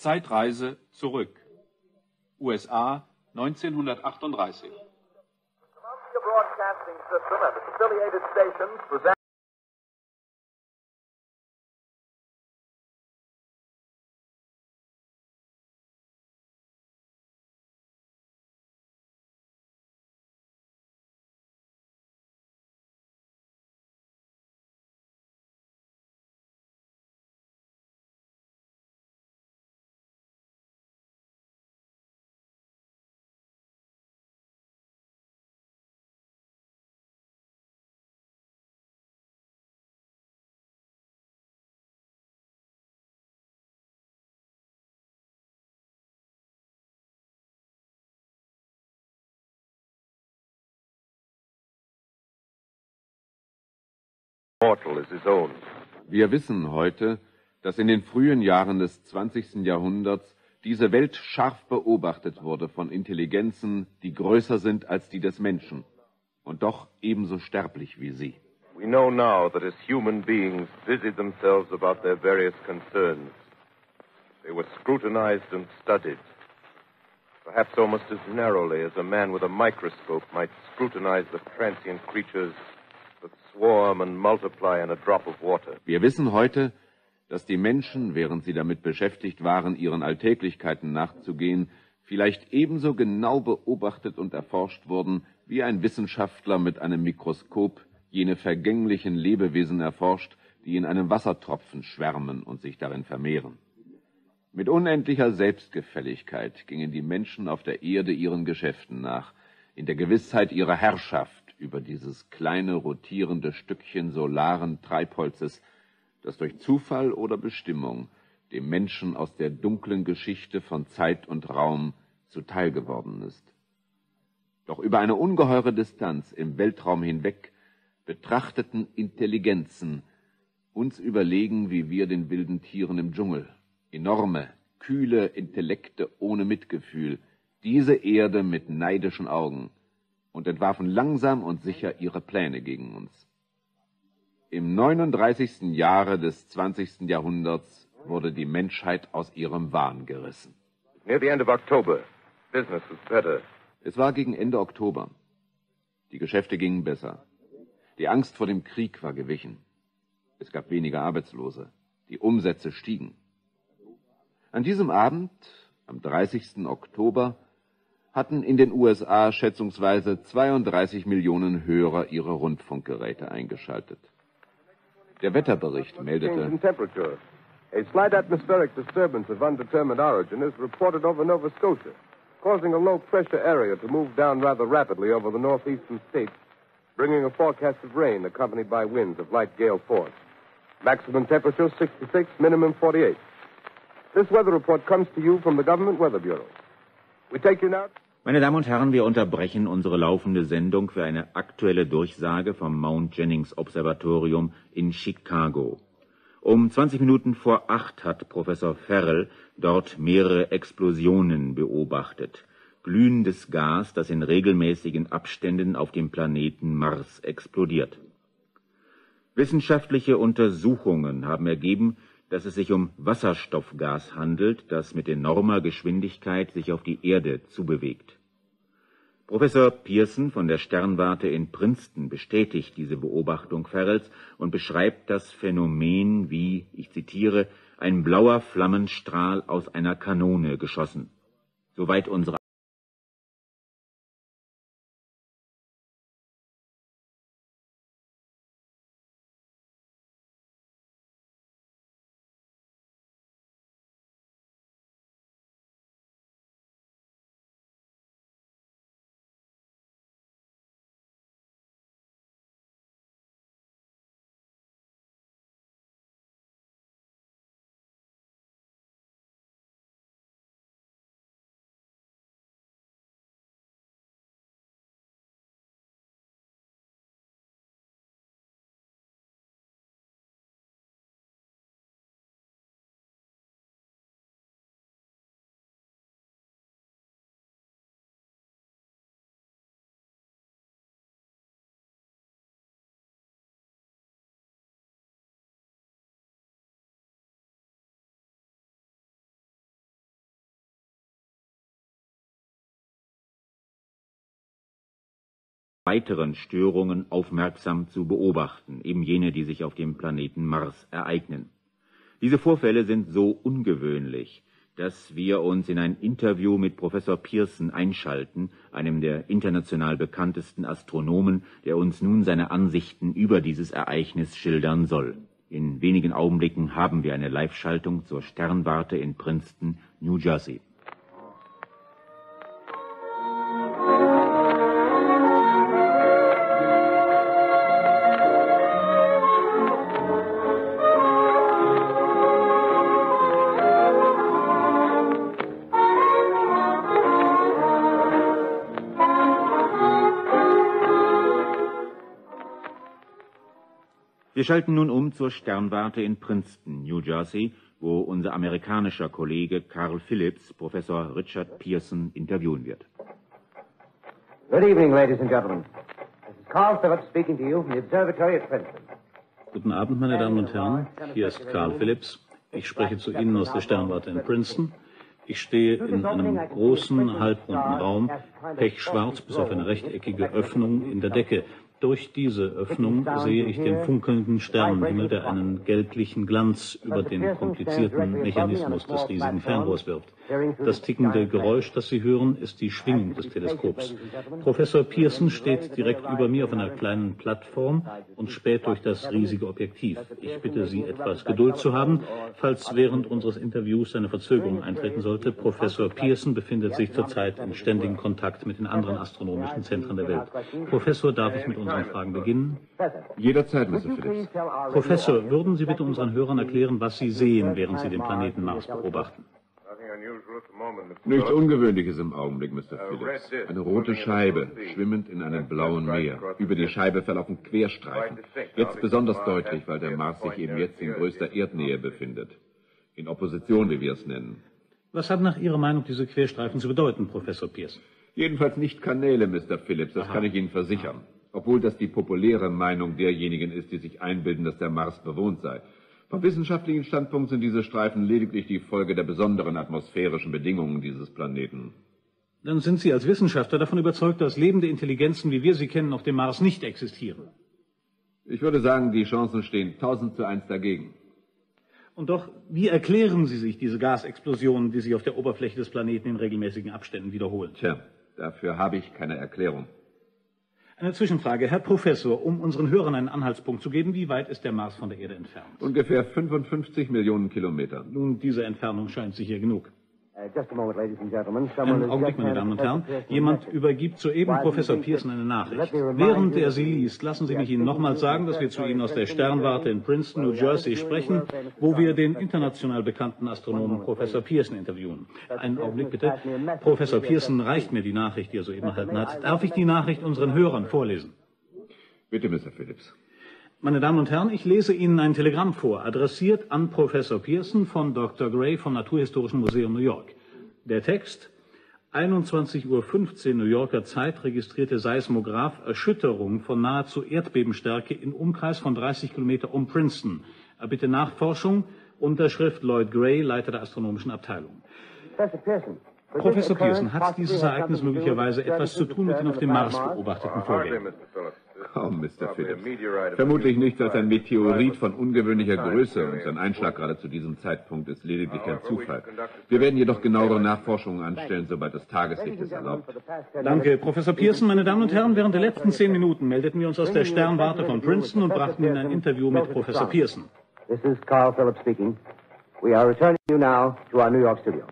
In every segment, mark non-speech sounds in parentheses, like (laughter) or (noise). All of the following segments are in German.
Zeitreise zurück. USA 1938. Wir wissen heute, dass in den frühen Jahren des 20. Jahrhunderts diese Welt scharf beobachtet wurde von Intelligenzen, die größer sind als die des Menschen und doch ebenso sterblich wie sie. We know now that as human beings busied themselves about their various concerns, they were scrutinized and studied, perhaps almost as narrowly as a man with a microscope might scrutinize the transient creatures swarm and multiply in a drop of water. Wir wissen heute, dass die Menschen, während sie damit beschäftigt waren, ihren Alltäglichkeiten nachzugehen, vielleicht ebenso genau beobachtet und erforscht wurden, wie ein Wissenschaftler mit einem Mikroskop jene vergänglichen Lebewesen erforscht, die in einem Wassertropfen schwärmen und sich darin vermehren. Mit unendlicher Selbstgefälligkeit gingen die Menschen auf der Erde ihren Geschäften nach, in der Gewissheit ihrer Herrschaft über dieses kleine rotierende Stückchen solaren Treibholzes, das durch Zufall oder Bestimmung dem Menschen aus der dunklen Geschichte von Zeit und Raum zuteil geworden ist. Doch über eine ungeheure Distanz im Weltraum hinweg betrachteten Intelligenzen uns überlegen wie wir den wilden Tieren im Dschungel. Enorme, kühle Intellekte ohne Mitgefühl, diese Erde mit neidischen Augen und entwarfen langsam und sicher ihre Pläne gegen uns. Im 39. Jahre des 20. Jahrhunderts wurde die Menschheit aus ihrem Wahn gerissen. Near the end of October, business was better. Es war gegen Ende Oktober. Die Geschäfte gingen besser. Die Angst vor dem Krieg war gewichen. Es gab weniger Arbeitslose. Die Umsätze stiegen. An diesem Abend, am 30. Oktober, hatten in den USA schätzungsweise 32 Millionen Hörer ihre Rundfunkgeräte eingeschaltet. Der Wetterbericht meldete. A slight atmospheric disturbance of undetermined origin is reported over Nova Scotia, causing a low pressure area to move down rather rapidly over the northeastern states, bringing a forecast of rain accompanied by winds of light gale force. Maximum temperature 66, minimum 48. This weather report comes to you from the Government Weather Bureau. We take you now. Meine Damen und Herren, wir unterbrechen unsere laufende Sendung für eine aktuelle Durchsage vom Mount Jennings Observatorium in Chicago. Um 20 Minuten vor acht hat Professor Ferrell dort mehrere Explosionen beobachtet. Glühendes Gas, das in regelmäßigen Abständen auf dem Planeten Mars explodiert. Wissenschaftliche Untersuchungen haben ergeben, dass es sich um Wasserstoffgas handelt, das mit enormer Geschwindigkeit sich auf die Erde zubewegt. Professor Pearson von der Sternwarte in Princeton bestätigt diese Beobachtung Ferrells und beschreibt das Phänomen wie, ich zitiere, ein blauer Flammenstrahl aus einer Kanone geschossen. Soweit unsere weiteren Störungen aufmerksam zu beobachten, eben jene, die sich auf dem Planeten Mars ereignen. Diese Vorfälle sind so ungewöhnlich, dass wir uns in ein Interview mit Professor Pearson einschalten, einem der international bekanntesten Astronomen, der uns nun seine Ansichten über dieses Ereignis schildern soll. In wenigen Augenblicken haben wir eine Live-Schaltung zur Sternwarte in Princeton, New Jersey. Wir schalten nun um zur Sternwarte in Princeton, New Jersey, wo unser amerikanischer Kollege Carl Phillips Professor Richard Pearson interviewen wird. Good evening, ladies and gentlemen. This is Carl Phillips speaking to you from the observatory at Princeton. Guten Abend, meine Damen und Herren. Hier ist Carl Phillips. Ich spreche zu Ihnen aus der Sternwarte in Princeton. Ich stehe in einem großen, halbrunden Raum, pechschwarz bis auf eine rechteckige Öffnung in der Decke. Durch diese Öffnung sehe ich den funkelnden Sternenhimmel, der einen gelblichen Glanz über den komplizierten Mechanismus des riesigen Fernrohrs wirft. Das tickende Geräusch, das Sie hören, ist die Schwingung des Teleskops. Professor Pearson steht direkt über mir auf einer kleinen Plattform und späht durch das riesige Objektiv. Ich bitte Sie, etwas Geduld zu haben, falls während unseres Interviews eine Verzögerung eintreten sollte. Professor Pearson befindet sich zurzeit in ständigem Kontakt mit den anderen astronomischen Zentren der Welt. Professor, darf ich mit unseren Fragen beginnen? Jederzeit, Mr. Phillips. Professor, würden Sie bitte unseren Hörern erklären, was Sie sehen, während Sie den Planeten Mars beobachten? Nichts Ungewöhnliches im Augenblick, Mr. Phillips. Eine rote Scheibe, schwimmend in einem blauen Meer. Über die Scheibe verlaufen Querstreifen. Jetzt besonders deutlich, weil der Mars sich eben jetzt in größter Erdnähe befindet. In Opposition, wie wir es nennen. Was hat nach Ihrer Meinung diese Querstreifen zu bedeuten, Professor Pearson? Jedenfalls nicht Kanäle, Mr. Phillips, das Aha. kann ich Ihnen versichern. Obwohl das die populäre Meinung derjenigen ist, die sich einbilden, dass der Mars bewohnt sei. Vom wissenschaftlichen Standpunkt sind diese Streifen lediglich die Folge der besonderen atmosphärischen Bedingungen dieses Planeten. Dann sind Sie als Wissenschaftler davon überzeugt, dass lebende Intelligenzen, wie wir sie kennen, auf dem Mars nicht existieren. Ich würde sagen, die Chancen stehen tausend zu eins dagegen. Und doch, wie erklären Sie sich diese Gasexplosionen, die sich auf der Oberfläche des Planeten in regelmäßigen Abständen wiederholen? Tja, dafür habe ich keine Erklärung. Eine Zwischenfrage. Herr Professor, um unseren Hörern einen Anhaltspunkt zu geben, wie weit ist der Mars von der Erde entfernt? Ungefähr 55 Millionen Kilometer. Nun, diese Entfernung scheint sicher genug. Uh, Einen Augenblick, meine Damen und Herren. Jemand übergibt soeben Professor Pearson eine Nachricht. Während er sie liest, lassen Sie mich Ihnen nochmals sagen, dass wir zu Ihnen aus der Sternwarte in Princeton, New Jersey sprechen, wo wir den international bekannten Astronomen Professor Pearson interviewen. Einen Augenblick bitte. Professor Pearson reicht mir die Nachricht, die er soeben erhalten hat. Darf ich die Nachricht unseren Hörern vorlesen? Bitte, Mr. Phillips. Meine Damen und Herren, ich lese Ihnen ein Telegramm vor, adressiert an Professor Pearson von Dr. Gray vom Naturhistorischen Museum New York. Der Text 21.15 Uhr New Yorker Zeit registrierte Seismograph Erschütterung von nahezu Erdbebenstärke in Umkreis von 30 Kilometer um Princeton. Er bitte Nachforschung. Unterschrift Lloyd Gray, Leiter der astronomischen Abteilung. Professor Pearson, Professor Pearson, hat dieses Ereignis möglicherweise etwas zu tun mit den auf dem Mars beobachteten Vorgängen? Kaum, Mr. Phillips. Vermutlich nichts als ein Meteorit von ungewöhnlicher Größe und sein Einschlag gerade zu diesem Zeitpunkt ist lediglich ein Zufall. Wir werden jedoch genauere Nachforschungen anstellen, sobald das Tageslicht es erlaubt. Danke, Professor Pearson. Meine Damen und Herren, während der letzten zehn Minuten meldeten wir uns aus der Sternwarte von Princeton und brachten Ihnen ein Interview mit Professor Pearson. This is Carl Phillips speaking. We are returning you now to our New York studio.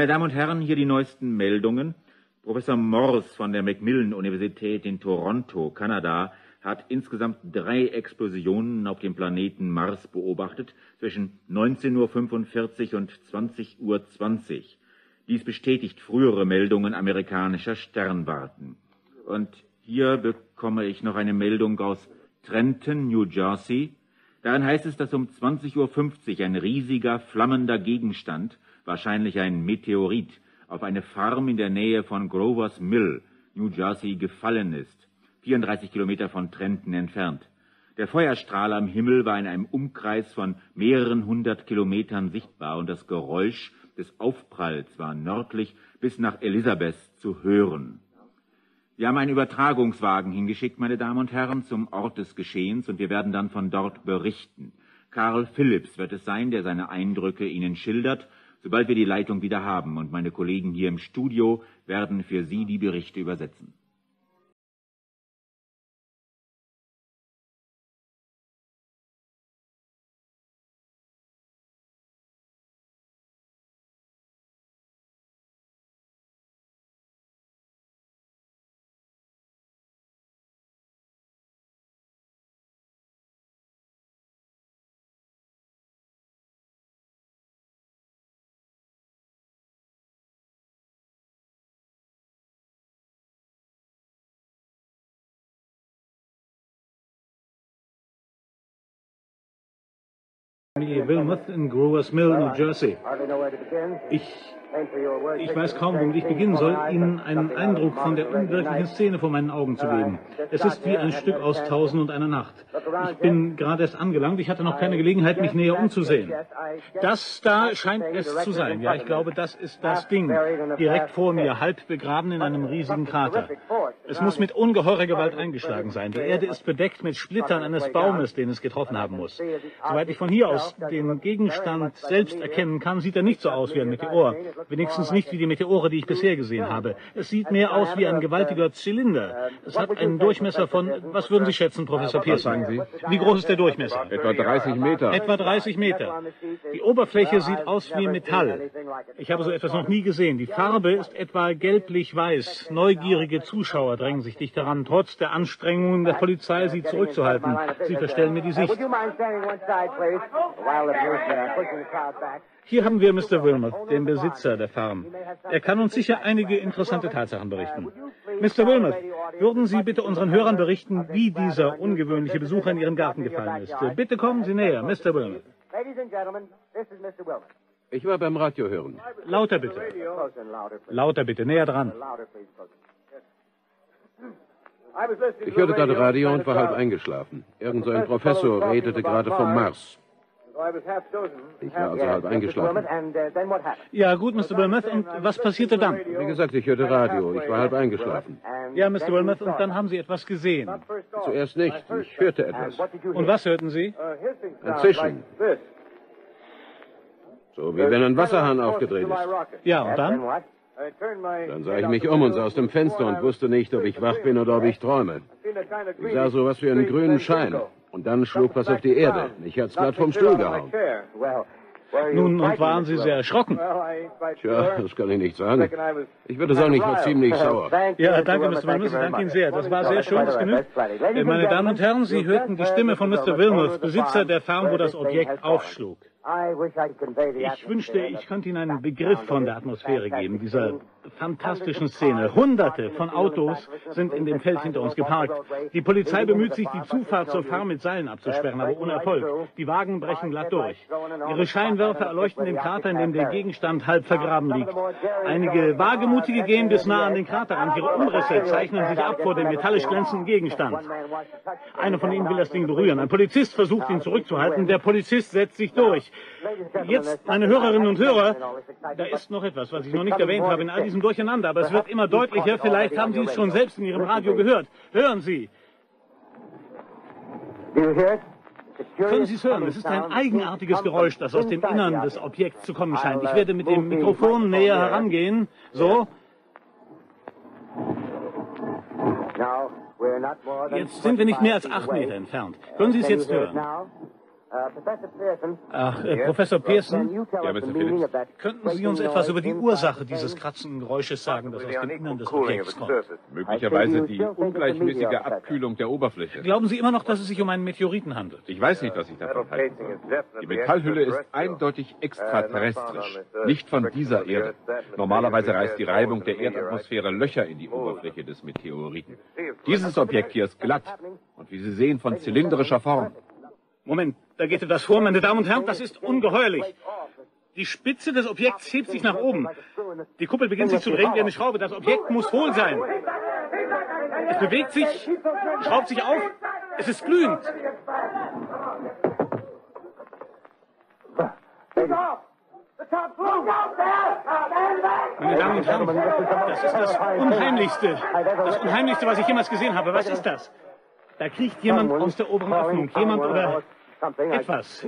Meine Damen und Herren, hier die neuesten Meldungen. Professor Morse von der Macmillan-Universität in Toronto, Kanada, hat insgesamt drei Explosionen auf dem Planeten Mars beobachtet zwischen 19.45 Uhr und 20.20 Uhr. 20. Dies bestätigt frühere Meldungen amerikanischer Sternwarten. Und hier bekomme ich noch eine Meldung aus Trenton, New Jersey. Darin heißt es, dass um 20.50 Uhr ein riesiger, flammender Gegenstand wahrscheinlich ein Meteorit, auf eine Farm in der Nähe von Grovers Mill, New Jersey, gefallen ist, 34 Kilometer von Trenton entfernt. Der Feuerstrahl am Himmel war in einem Umkreis von mehreren hundert Kilometern sichtbar und das Geräusch des Aufpralls war nördlich bis nach Elisabeth zu hören. Wir haben einen Übertragungswagen hingeschickt, meine Damen und Herren, zum Ort des Geschehens und wir werden dann von dort berichten. Karl Phillips wird es sein, der seine Eindrücke Ihnen schildert, sobald wir die Leitung wieder haben und meine Kollegen hier im Studio werden für Sie die Berichte übersetzen. Wilmouth in Growers Mill, New Jersey. Ich, ich weiß kaum, womit ich beginnen soll, Ihnen einen Eindruck von der unwirklichen Szene vor meinen Augen zu geben. Es ist wie ein Stück aus Tausend und einer Nacht. Ich bin gerade erst angelangt, ich hatte noch keine Gelegenheit, mich näher umzusehen. Das da scheint es zu sein. Ja, ich glaube, das ist das Ding. Direkt vor mir, halb begraben in einem riesigen Krater. Es muss mit ungeheurer Gewalt eingeschlagen sein. Die Erde ist bedeckt mit Splittern eines Baumes, den es getroffen haben muss. Soweit ich von hier aus den Gegenstand selbst erkennen kann, sieht er nicht so aus wie ein Meteor. Wenigstens nicht wie die Meteore, die ich bisher gesehen habe. Es sieht mehr aus wie ein gewaltiger Zylinder. Es hat einen Durchmesser von, was würden Sie schätzen, Professor Pierce? Sagen Sie? Wie groß ist der Durchmesser? Etwa 30 Meter. Etwa 30 Meter. Die Oberfläche sieht aus wie Metall. Ich habe so etwas noch nie gesehen. Die Farbe ist etwa gelblich-weiß. Neugierige Zuschauer drängen sich dicht heran, trotz der Anstrengungen der Polizei, sie zurückzuhalten. Sie verstellen mir die Sicht. Hier haben wir Mr. Wilmot, den Besitzer der Farm. Er kann uns sicher einige interessante Tatsachen berichten. Mr. Wilmot, würden Sie bitte unseren Hörern berichten, wie dieser ungewöhnliche Besucher in Ihren Garten gefallen ist? Bitte kommen Sie näher, Mr. Wilmot. Ich war beim Radio hören. Lauter bitte. Lauter bitte, näher dran. Ich hörte gerade Radio und war halb eingeschlafen. Irgend so ein Professor redete gerade vom Mars. Ich war also halb eingeschlafen. Ja, gut, Mr. Wilmot. Und was passierte dann? Wie gesagt, ich hörte Radio. Ich war halb eingeschlafen. Ja, Mr. Wilmot. Und dann haben Sie etwas gesehen. Zuerst nicht. Ich hörte etwas. Und was hörten Sie? Ein Zischen. So wie wenn ein Wasserhahn aufgedreht ist. Ja, und dann? Dann sah ich mich um und sah aus dem Fenster und wusste nicht, ob ich wach bin oder ob ich träume. Ich sah so was wie einen grünen Schein. Und dann schlug was auf die Erde. Ich hat's glatt vom Stuhl gehauen. Nun, und waren Sie sehr erschrocken? Tja, das kann ich nicht sagen. Ich würde sagen, ich war ziemlich sauer. Ja, danke, Mr. Wilmot. Ich danke Ihnen sehr. Das war sehr schön, das genügt. Äh, Meine Damen und Herren, Sie hörten die Stimme von Mr. Wilmot, Besitzer der Farm, wo das Objekt aufschlug. Ich wünschte, ich könnte Ihnen einen Begriff von der Atmosphäre geben, dieser fantastischen Szene. Hunderte von Autos sind in dem Feld hinter uns geparkt. Die Polizei bemüht sich, die Zufahrt zur Farm mit Seilen abzusperren, aber ohne Erfolg. Die Wagen brechen glatt durch. Ihre Scheinwerfer erleuchten den Krater, in dem der Gegenstand halb vergraben liegt. Einige Wagemutige gehen bis nah an den Krater an. Ihre Umrisse zeichnen sich ab vor dem metallisch glänzenden Gegenstand. Einer von ihnen will das Ding berühren. Ein Polizist versucht, ihn zurückzuhalten. Der Polizist setzt sich durch. Jetzt, meine Hörerinnen und Hörer, da ist noch etwas, was ich noch nicht erwähnt habe in all diesem Durcheinander, aber es wird immer deutlicher. Vielleicht haben Sie es schon selbst in Ihrem Radio gehört. Hören Sie. Können Sie es hören? Es ist ein eigenartiges Geräusch, das aus dem Innern des Objekts zu kommen scheint. Ich werde mit dem Mikrofon näher herangehen. So. Jetzt sind wir nicht mehr als acht Meter entfernt. Können Sie es jetzt hören? Ach, äh, Professor Pearson, Ja, könnten Sie uns etwas über die Ursache dieses kratzenden Geräusches sagen, das aus dem Innern des Objekts kommt? Möglicherweise die ungleichmäßige Abkühlung der Oberfläche. Glauben Sie immer noch, dass es sich um einen Meteoriten handelt? Ich weiß nicht, was ich davon halten soll. Die Metallhülle ist eindeutig extraterrestrisch, nicht von dieser Erde. Normalerweise reißt die Reibung der Erdatmosphäre Löcher in die Oberfläche des Meteoriten. Dieses Objekt hier ist glatt. und wie Sie sehen von zylindrischer Form. Moment, da geht etwas vor, meine Damen und Herren, das ist ungeheuerlich. Die Spitze des Objekts hebt sich nach oben. Die Kuppel beginnt sich zu drehen wie eine Schraube. Das Objekt muss hohl sein. Es bewegt sich, schraubt sich auf. Es ist glühend. Meine Damen und Herren, das ist das Unheimlichste. Das Unheimlichste, was ich jemals gesehen habe. Was ist das? Da kriecht jemand aus der oberen Öffnung. Jemand oder etwas.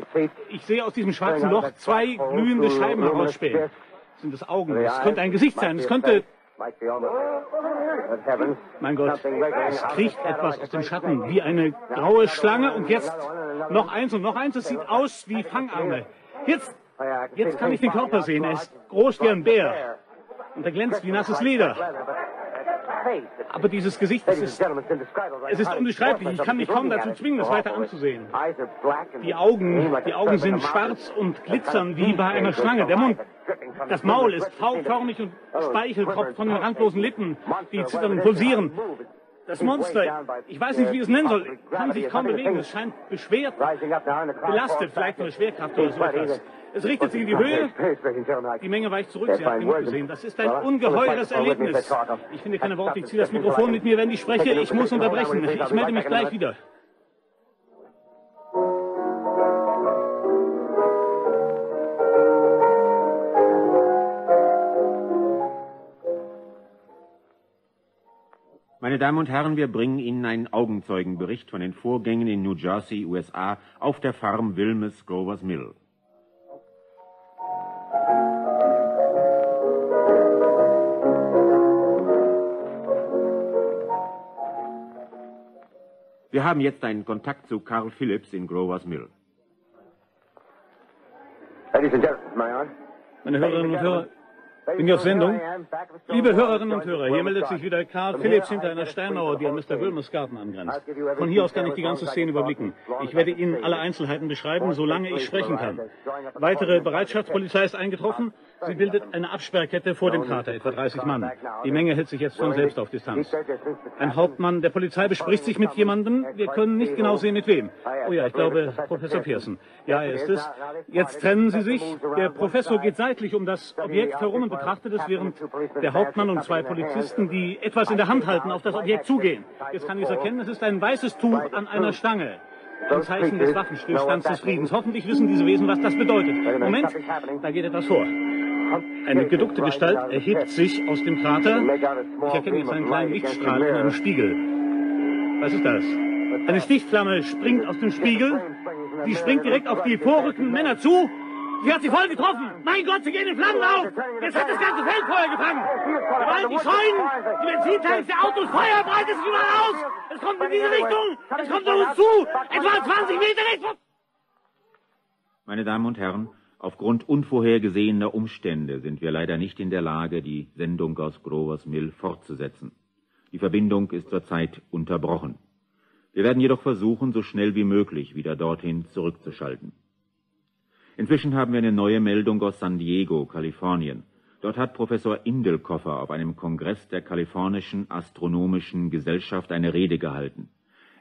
Ich sehe aus diesem schwarzen Loch zwei glühende Scheiben herausspähen. Sind das Augen? Es könnte ein Gesicht sein. Es könnte mein Gott, es kriecht etwas aus dem Schatten, wie eine graue Schlange. Und jetzt noch eins und noch eins. Es sieht aus wie Fangarme. Jetzt, jetzt kann ich den Körper sehen. Er ist groß wie ein Bär. Und er glänzt wie nasses Leder. Aber dieses Gesicht, es ist, es ist unbeschreiblich. Ich kann mich kaum dazu zwingen, es weiter anzusehen. Die Augen, die Augen sind schwarz und glitzern wie bei einer Schlange. Der Mund, das Maul ist V-förmig und Speichel tropft von den randlosen Lippen, die zittern und pulsieren. Das Monster, ich weiß nicht, wie es nennen soll, kann sich kaum bewegen. Es scheint beschwert, belastet, vielleicht von der Schwerkraft oder so etwas. Es richtet sich in die Höhe. Die Menge weicht zurück. Sie hat genug gesehen. Das ist ein ungeheures Erlebnis. Ich finde keine Worte. Ich ziehe das Mikrofon mit mir, wenn ich spreche. Ich muss unterbrechen. Ich melde mich gleich wieder. Meine Damen und Herren, wir bringen Ihnen einen Augenzeugenbericht von den Vorgängen in New Jersey, USA, auf der Farm Wilmes Grovers Mill. Wir haben jetzt einen Kontakt zu Carl Phillips in Grovers Mill. Meine Hörerinnen und Hörer, bin ich auf Sendung? Liebe Hörerinnen und Hörer, hier meldet sich wieder Karl Phillips hinter einer Steinmauer, die an Mr. Wilmers Garten angrenzt. Von hier aus kann ich die ganze Szene überblicken. Ich werde Ihnen alle Einzelheiten beschreiben, solange ich sprechen kann. Weitere Bereitschaftspolizei ist eingetroffen. Sie bildet eine Absperrkette vor dem Krater, etwa 30 Mann. Die Menge hält sich jetzt von selbst auf Distanz. Ein Hauptmann der Polizei bespricht sich mit jemandem. Wir können nicht genau sehen, mit wem. Oh ja, ich glaube, Professor Pearson. Ja, er ist es. Jetzt trennen sie sich. Der Professor geht seitlich um das Objekt herum und betrachtet es, während der Hauptmann und zwei Polizisten, die etwas in der Hand halten, auf das Objekt zugehen. Jetzt kann ich es erkennen, es ist ein weißes Tuch an einer Stange. Ein Zeichen des Waffenstillstands des Friedens. Hoffentlich wissen diese Wesen, was das bedeutet. Moment, da geht etwas vor. Eine geduckte Gestalt erhebt sich aus dem Krater. Ich erkenne jetzt einen kleinen Lichtstrahl in einem Spiegel. Was ist das? Eine Stichflamme springt aus dem Spiegel. Sie springt direkt auf die vorrückenden Männer zu. Sie hat sie voll getroffen. Mein Gott, sie gehen in Flammen auf. Jetzt hat das ganze Feld Feuer gefangen. Gewalt, die Scheunen, die Benzintanks der Autos, Feuer breitet sich überall aus. Es kommt in diese Richtung. Es kommt auf uns zu. Etwa 20 Meter rechts. Meine Damen und Herren, Aufgrund unvorhergesehener Umstände sind wir leider nicht in der Lage, die Sendung aus Grovers Mill fortzusetzen. Die Verbindung ist zurzeit unterbrochen. Wir werden jedoch versuchen, so schnell wie möglich wieder dorthin zurückzuschalten. Inzwischen haben wir eine neue Meldung aus San Diego, Kalifornien. Dort hat Professor Indelkoffer auf einem Kongress der Kalifornischen Astronomischen Gesellschaft eine Rede gehalten.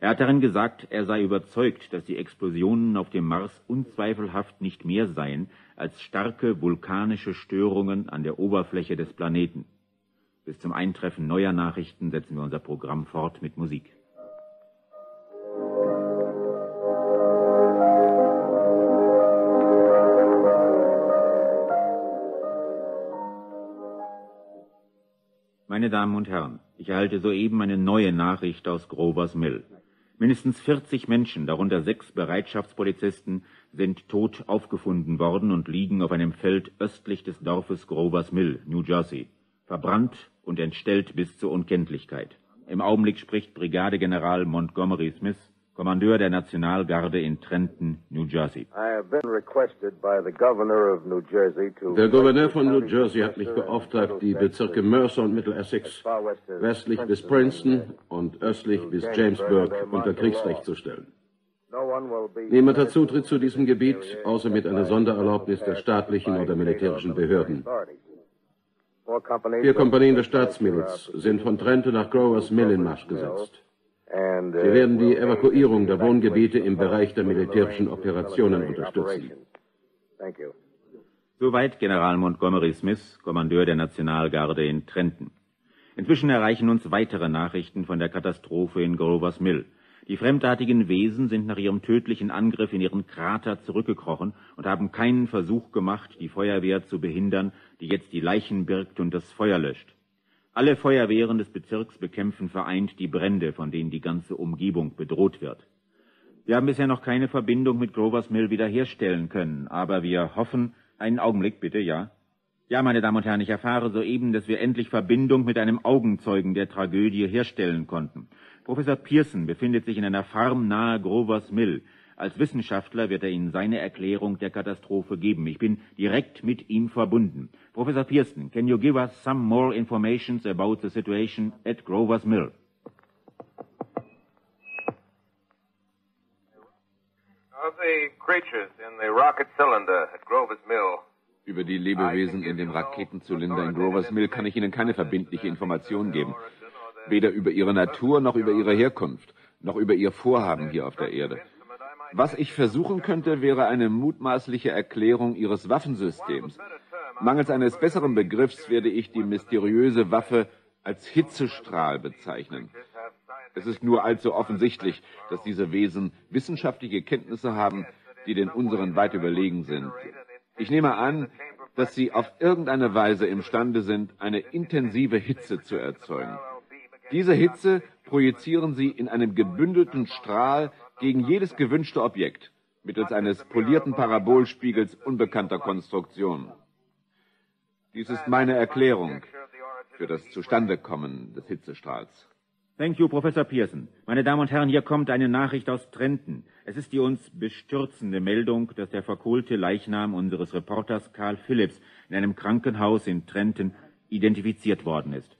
Er hat darin gesagt, er sei überzeugt, dass die Explosionen auf dem Mars unzweifelhaft nicht mehr seien als starke vulkanische Störungen an der Oberfläche des Planeten. Bis zum Eintreffen neuer Nachrichten setzen wir unser Programm fort mit Musik. Meine Damen und Herren, ich erhalte soeben eine neue Nachricht aus Grovers Mill. Mindestens 40 Menschen, darunter sechs Bereitschaftspolizisten, sind tot aufgefunden worden und liegen auf einem Feld östlich des Dorfes Grovers Mill, New Jersey, verbrannt und entstellt bis zur Unkenntlichkeit. Im Augenblick spricht Brigadegeneral Montgomery Smith, Kommandeur der Nationalgarde in Trenton, New Jersey. Der Gouverneur von New Jersey hat mich beauftragt, die Bezirke Mercer und Mittelessex westlich bis Princeton und östlich bis Jamesburg unter Kriegsrecht zu stellen. Niemand hat Zutritt zu diesem Gebiet, außer mit einer Sondererlaubnis der staatlichen oder militärischen Behörden. Vier Kompanien der Staatsmiliz sind von Trenton nach Growers Mill in Marsch gesetzt. Wir werden die Evakuierung der Wohngebiete im Bereich der militärischen Operationen unterstützen. Soweit General Montgomery Smith, Kommandeur der Nationalgarde in Trenton. Inzwischen erreichen uns weitere Nachrichten von der Katastrophe in Grovers Mill. Die fremdartigen Wesen sind nach ihrem tödlichen Angriff in ihren Krater zurückgekrochen und haben keinen Versuch gemacht, die Feuerwehr zu behindern, die jetzt die Leichen birgt und das Feuer löscht. Alle Feuerwehren des Bezirks bekämpfen vereint die Brände, von denen die ganze Umgebung bedroht wird. Wir haben bisher noch keine Verbindung mit Grovers Mill wiederherstellen können, aber wir hoffen, einen Augenblick bitte, ja? Ja, meine Damen und Herren, ich erfahre soeben, dass wir endlich Verbindung mit einem Augenzeugen der Tragödie herstellen konnten. Professor Pearson befindet sich in einer Farm nahe Grovers Mill. Als Wissenschaftler wird er Ihnen seine Erklärung der Katastrophe geben. Ich bin direkt mit ihm verbunden. Professor Pearson, can you give us some more information about the situation at Grovers Mill? Of the creatures in the rocket cylinder at Grover's Mill, über die Lebewesen in dem Raketenzylinder in Grovers Mill kann ich Ihnen keine verbindliche Information geben weder über ihre Natur noch über ihre Herkunft, noch über ihr Vorhaben hier auf der Erde. Was ich versuchen könnte, wäre eine mutmaßliche Erklärung ihres Waffensystems. Mangels eines besseren Begriffs werde ich die mysteriöse Waffe als Hitzestrahl bezeichnen. Es ist nur allzu offensichtlich, dass diese Wesen wissenschaftliche Kenntnisse haben, die den unseren weit überlegen sind. Ich nehme an, dass sie auf irgendeine Weise imstande sind, eine intensive Hitze zu erzeugen. Diese Hitze projizieren sie in einem gebündelten Strahl gegen jedes gewünschte Objekt mittels eines polierten Parabolspiegels unbekannter Konstruktion. Dies ist meine Erklärung für das Zustandekommen des Hitzestrahls. Thank you, Professor Pearson. Meine Damen und Herren, hier kommt eine Nachricht aus Trenton. Es ist die uns bestürzende Meldung, dass der verkohlte Leichnam unseres Reporters Carl Phillips in einem Krankenhaus in Trenton identifiziert worden ist.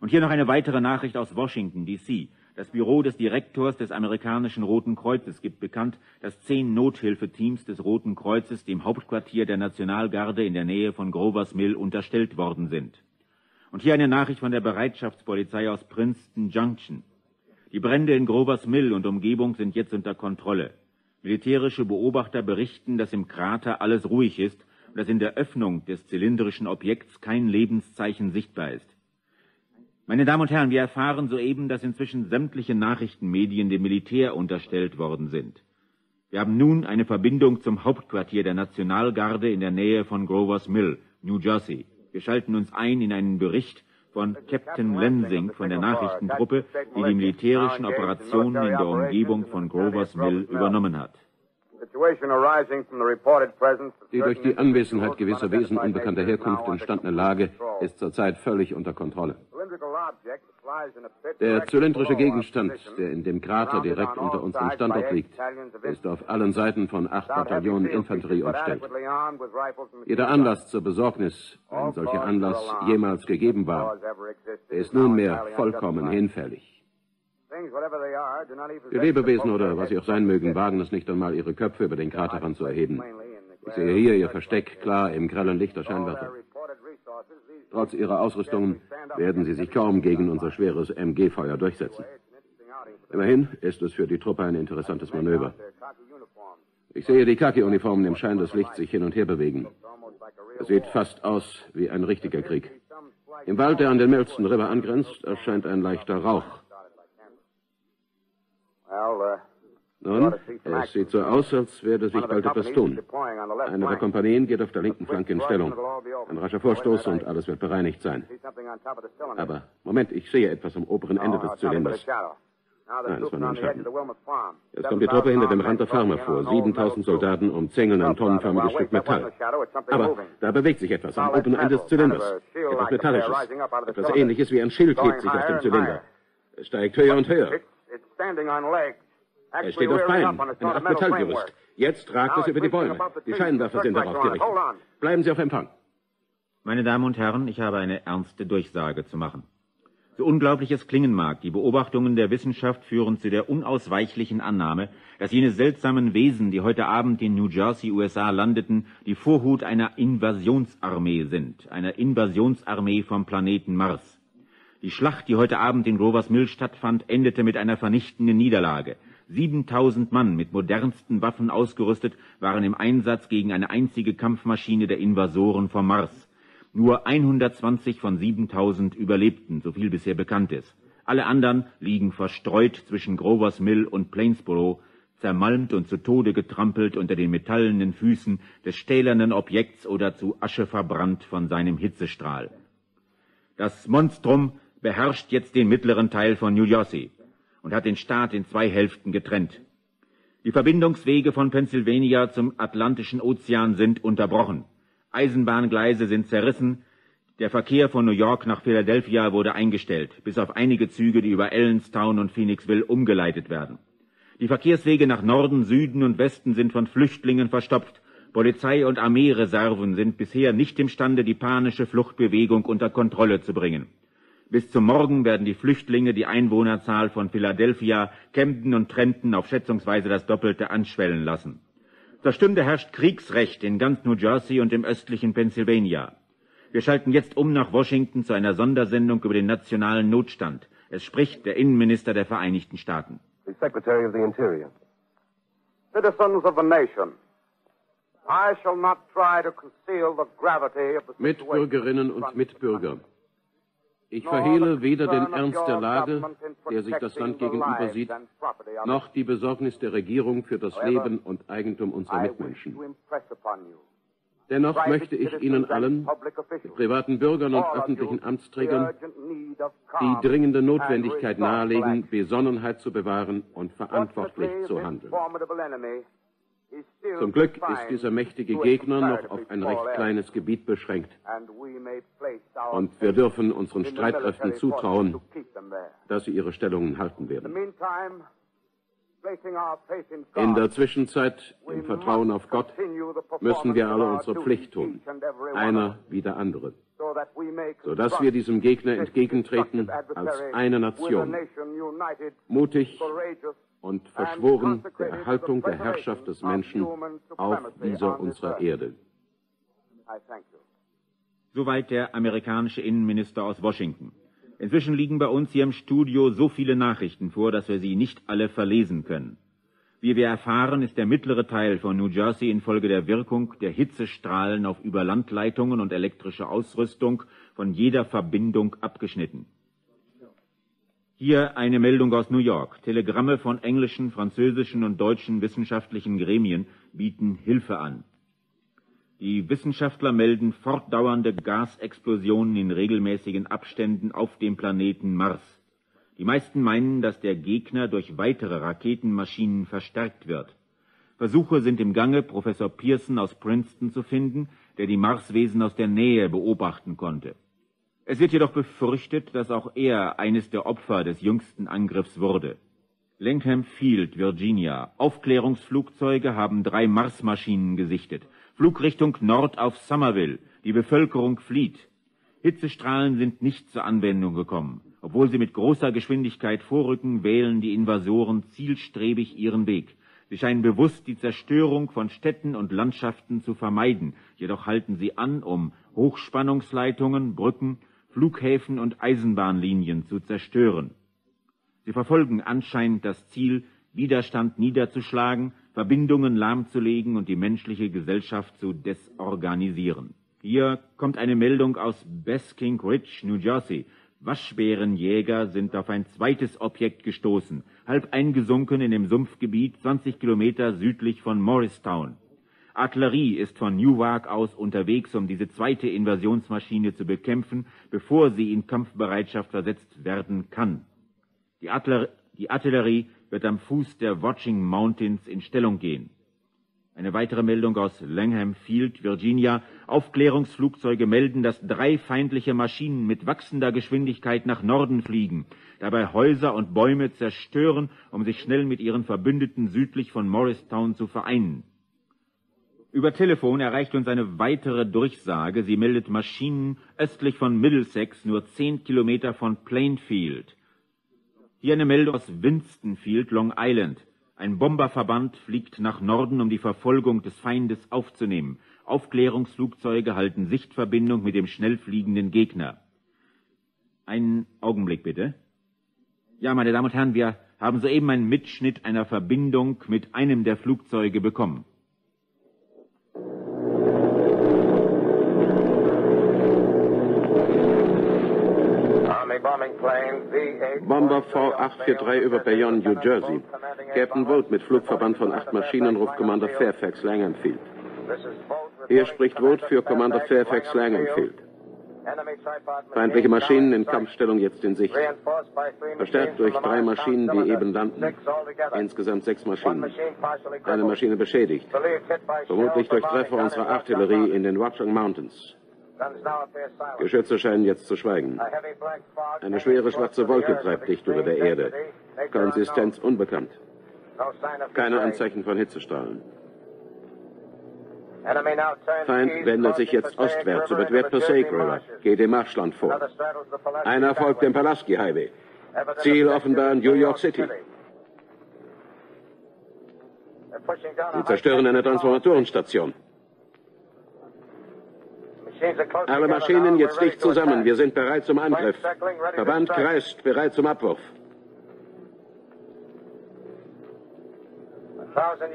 Und hier noch eine weitere Nachricht aus Washington, D.C. Das Büro des Direktors des amerikanischen Roten Kreuzes gibt bekannt, dass zehn Nothilfeteams des Roten Kreuzes dem Hauptquartier der Nationalgarde in der Nähe von Grovers Mill unterstellt worden sind. Und hier eine Nachricht von der Bereitschaftspolizei aus Princeton Junction. Die Brände in Grovers Mill und Umgebung sind jetzt unter Kontrolle. Militärische Beobachter berichten, dass im Krater alles ruhig ist und dass in der Öffnung des zylindrischen Objekts kein Lebenszeichen sichtbar ist. Meine Damen und Herren, wir erfahren soeben, dass inzwischen sämtliche Nachrichtenmedien dem Militär unterstellt worden sind. Wir haben nun eine Verbindung zum Hauptquartier der Nationalgarde in der Nähe von Grovers Mill, New Jersey. Wir schalten uns ein in einen Bericht von Captain Lensing von der Nachrichtentruppe, die die militärischen Operationen in der Umgebung von Grovers Mill übernommen hat. Die durch die Anwesenheit gewisser Wesen unbekannter Herkunft entstandene Lage ist zurzeit völlig unter Kontrolle. Der zylindrische Gegenstand, der in dem Krater direkt unter unserem Standort liegt, ist auf allen Seiten von acht Bataillonen Infanterie umstellt. Jeder Anlass zur Besorgnis, wenn solcher Anlass jemals gegeben war, ist nunmehr vollkommen hinfällig. Die Lebewesen oder was sie auch sein mögen, wagen es nicht einmal, ihre Köpfe über den Kraterrand zu erheben. Ich sehe hier ihr Versteck klar im grellen Licht der Scheinwerfer. Trotz ihrer Ausrüstungen werden sie sich kaum gegen unser schweres MG-Feuer durchsetzen. Immerhin ist es für die Truppe ein interessantes Manöver. Ich sehe die Khaki-Uniformen im Schein des Lichts sich hin und her bewegen. Es sieht fast aus wie ein richtiger Krieg. Im Wald, der an den Milston River angrenzt, erscheint ein leichter Rauch. Nun, es sieht so aus, als werde sich bald etwas tun. Eine der Kompanien geht auf der linken Flanke in Stellung. Ein rascher Vorstoß und alles wird bereinigt sein. Aber, Moment, ich sehe etwas am oberen Ende des Zylinders. Nein, das war nur ein Schatten. Jetzt kommt die Truppe hinter dem Rand der Farm vor. 7000 Soldaten umzingeln ein tonnenförmiges Stück Metall. Aber da bewegt sich etwas am oberen Ende des Zylinders. Etwas Metallisches. Etwas ähnliches wie ein Schild hebt sich aus dem Zylinder. Es steigt höher und höher. Er steht auf Beinen, eine Art Metallgerüst. Jetzt ragt es über die Bäume. Die Scheinwerfer sind darauf gerichtet. Bleiben Sie auf Empfang. Meine Damen und Herren, ich habe eine ernste Durchsage zu machen. So unglaublich es klingen mag, die Beobachtungen der Wissenschaft führen zu der unausweichlichen Annahme, dass jene seltsamen Wesen, die heute Abend in New Jersey, USA landeten, die Vorhut einer Invasionsarmee sind, einer Invasionsarmee vom Planeten Mars. Die Schlacht, die heute Abend in Grovers Mill stattfand, endete mit einer vernichtenden Niederlage. 7000 Mann mit modernsten Waffen ausgerüstet waren im Einsatz gegen eine einzige Kampfmaschine der Invasoren vom Mars. Nur 120 von 7000 überlebten, so viel bisher bekannt ist. Alle anderen liegen verstreut zwischen Grovers Mill und Plainsboro, zermalmt und zu Tode getrampelt unter den metallenen Füßen des stählernen Objekts oder zu Asche verbrannt von seinem Hitzestrahl. Das Monstrum beherrscht jetzt den mittleren Teil von New Jersey und hat den Staat in zwei Hälften getrennt. Die Verbindungswege von Pennsylvania zum Atlantischen Ozean sind unterbrochen. Eisenbahngleise sind zerrissen. Der Verkehr von New York nach Philadelphia wurde eingestellt, bis auf einige Züge, die über Allenstown und Phoenixville umgeleitet werden. Die Verkehrswege nach Norden, Süden und Westen sind von Flüchtlingen verstopft. Polizei und Armeereserven sind bisher nicht imstande, die panische Fluchtbewegung unter Kontrolle zu bringen. Bis zum Morgen werden die Flüchtlinge die Einwohnerzahl von Philadelphia, Camden und Trenton auf schätzungsweise das Doppelte anschwellen lassen. Zur Stunde herrscht Kriegsrecht in ganz New Jersey und im östlichen Pennsylvania. Wir schalten jetzt um nach Washington zu einer Sondersendung über den nationalen Notstand. Es spricht der Innenminister der Vereinigten Staaten. The Secretary of the Interior. Citizens of the nation, I shall not try to conceal the gravity of the situation. Mitbürgerinnen und Mitbürger. Ich verhehle weder den Ernst der Lage, der sich das Land gegenüber sieht, noch die Besorgnis der Regierung für das Leben und Eigentum unserer Mitmenschen. Dennoch möchte ich Ihnen allen, privaten Bürgern und öffentlichen Amtsträgern, die dringende Notwendigkeit nahelegen, Besonnenheit zu bewahren und verantwortlich zu handeln. Zum Glück ist dieser mächtige Gegner noch auf ein recht kleines Gebiet beschränkt. Und wir dürfen unseren Streitkräften zutrauen, dass sie ihre Stellungen halten werden. In der Zwischenzeit, im Vertrauen auf Gott, müssen wir alle unsere Pflicht tun, einer wie der andere, sodass wir diesem Gegner entgegentreten als eine Nation, mutig und verschworen der Erhaltung der Herrschaft des Menschen auf dieser unserer Erde. Soweit der amerikanische Innenminister aus Washington. Inzwischen liegen bei uns hier im Studio so viele Nachrichten vor, dass wir sie nicht alle verlesen können. Wie wir erfahren, ist der mittlere Teil von New Jersey infolge der Wirkung der Hitzestrahlen auf Überlandleitungen und elektrische Ausrüstung von jeder Verbindung abgeschnitten. Hier eine Meldung aus New York. Telegramme von englischen, französischen und deutschen wissenschaftlichen Gremien bieten Hilfe an. Die Wissenschaftler melden fortdauernde Gasexplosionen in regelmäßigen Abständen auf dem Planeten Mars. Die meisten meinen, dass der Gegner durch weitere Raketenmaschinen verstärkt wird. Versuche sind im Gange, Professor Pearson aus Princeton zu finden, der die Marswesen aus der Nähe beobachten konnte. Es wird jedoch befürchtet, dass auch er eines der Opfer des jüngsten Angriffs wurde. Langham Field, Virginia. Aufklärungsflugzeuge haben drei Marsmaschinen gesichtet. Flugrichtung Nord auf Somerville. Die Bevölkerung flieht. Hitzestrahlen sind nicht zur Anwendung gekommen. Obwohl sie mit großer Geschwindigkeit vorrücken, wählen die Invasoren zielstrebig ihren Weg. Sie scheinen bewusst die Zerstörung von Städten und Landschaften zu vermeiden. Jedoch halten sie an, um Hochspannungsleitungen, Brücken Flughäfen und Eisenbahnlinien zu zerstören. Sie verfolgen anscheinend das Ziel, Widerstand niederzuschlagen, Verbindungen lahmzulegen und die menschliche Gesellschaft zu desorganisieren. Hier kommt eine Meldung aus Basking Ridge, New Jersey. Waschbärenjäger sind auf ein zweites Objekt gestoßen, halb eingesunken in dem Sumpfgebiet 20 Kilometer südlich von Morristown. Artillerie ist von Newark aus unterwegs, um diese zweite Invasionsmaschine zu bekämpfen, bevor sie in Kampfbereitschaft versetzt werden kann. Die, Artiller die Artillerie wird am Fuß der Watching Mountains in Stellung gehen. Eine weitere Meldung aus Langham Field, Virginia. Aufklärungsflugzeuge melden, dass drei feindliche Maschinen mit wachsender Geschwindigkeit nach Norden fliegen, dabei Häuser und Bäume zerstören, um sich schnell mit ihren Verbündeten südlich von Morristown zu vereinen. Über Telefon erreicht uns eine weitere Durchsage. Sie meldet Maschinen östlich von Middlesex, nur zehn Kilometer von Plainfield. Hier eine Meldung aus Winstonfield, Long Island. Ein Bomberverband fliegt nach Norden, um die Verfolgung des Feindes aufzunehmen. Aufklärungsflugzeuge halten Sichtverbindung mit dem schnell fliegenden Gegner. Einen Augenblick bitte. Ja, meine Damen und Herren, wir haben soeben einen Mitschnitt einer Verbindung mit einem der Flugzeuge bekommen. Bomber V843 über Bayonne, New Jersey. Captain Volt mit Flugverband von acht Maschinen ruft Commander Fairfax Langenfield. Hier spricht Volt für Commander Fairfax Langenfield. Feindliche Maschinen in Kampfstellung jetzt in Sicht. Verstärkt durch drei Maschinen, die eben landen. Insgesamt sechs Maschinen. Eine Maschine beschädigt. Vermutlich durch Treffer unserer Artillerie in den Watchung Mountains. Geschütze scheinen jetzt zu schweigen. Eine schwere schwarze Wolke treibt dicht über der Erde. Konsistenz unbekannt. Keine Anzeichen von Hitzestrahlen. Feind wendet sich jetzt ostwärts über die Passaic River, geht dem Marschland vor. Einer folgt dem Pulaski Highway. Ziel offenbar New York City. Sie zerstören eine Transformatorenstation. Alle Maschinen jetzt dicht zusammen. Wir sind bereit zum Angriff. Verband kreist, bereit zum Abwurf.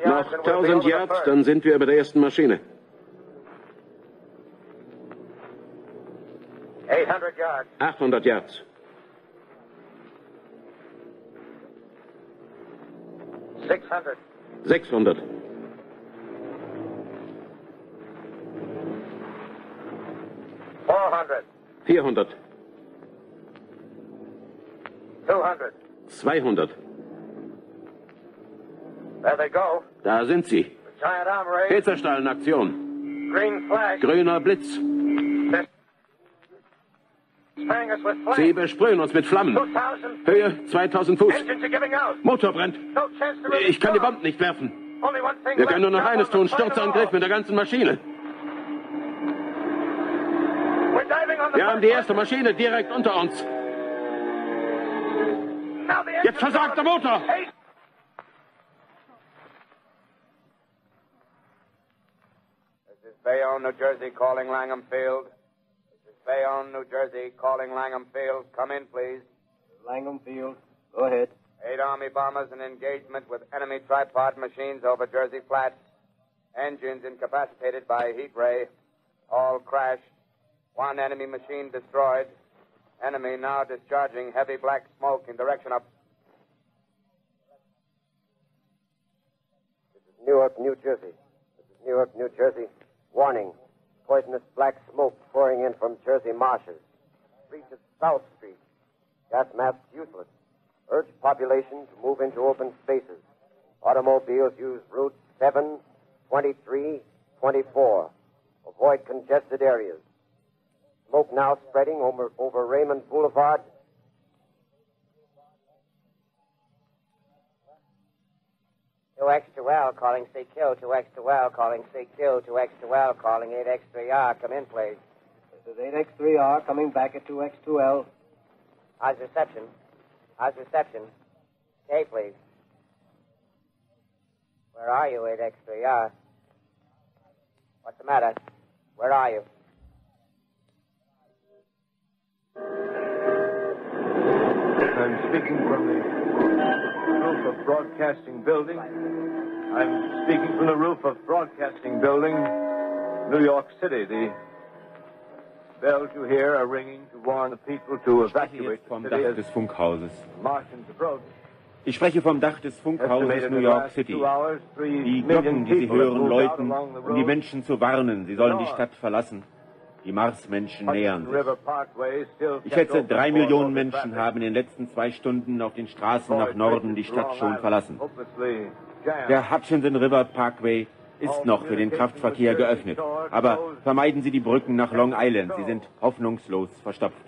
Noch 1000 Yards, dann sind wir über der ersten Maschine. 800 Yards. Sechshundert. Vierhundert. Zweihundert. Da sind sie. Hitzerstahl in Aktion. Grüner Blitz. Sie besprühen uns mit Flammen. Höhe 2000 Fuß. Motor brennt. Ich kann die Bomben nicht werfen. Wir können nur noch eines tun. Sturzangriff mit der ganzen Maschine. Haben die erste Maschine direkt unter uns. Jetzt versagt der Motor. This is Bayonne, New Jersey, calling Langham Field. This is Bayonne, New Jersey, calling Langham Field. Come in, please. Langham Field, go ahead. Eight Army bombers in engagement with enemy tripod machines over Jersey Flats. Engines incapacitated by heat ray. All crashed. One enemy machine destroyed. Enemy now discharging heavy black smoke in direction of. This is Newark, New Jersey. This is Newark, New Jersey. Warning. Poisonous black smoke pouring in from Jersey marshes. Reaches South Street. Gas masks useless. Urge population to move into open spaces. Automobiles use routes 7, 23, 24. Avoid congested areas. Smoke now spreading over, over Raymond Boulevard. Two X to L calling CQ. Two X to L calling CQ. Two X to L calling eight X three R. Come in, please. This is eight X three R coming back at two X two L. How's reception? How's reception? K, please. Where are you, eight X three R? What's the matter? Where are you? I'm speaking from the roof of Broadcasting Building. I'm speaking from the roof of Broadcasting Building, New York City. The bells you hear are ringing to warn the people to evacuate the vom city Dach des Funkhauses. Martians approach. Ich spreche vom Dach des Funkhauses New York City. Die Glocken, die Sie hören, läuten, um die Menschen zu warnen. Sie sollen die Stadt verlassen. Die Marsmenschen nähern sich. Ich schätze, drei Millionen Menschen haben in den letzten zwei Stunden auf den Straßen nach Norden die Stadt schon verlassen. Der Hutchinson River Parkway ist noch für den Kraftverkehr geöffnet. Aber vermeiden Sie die Brücken nach Long Island. Sie sind hoffnungslos verstopft.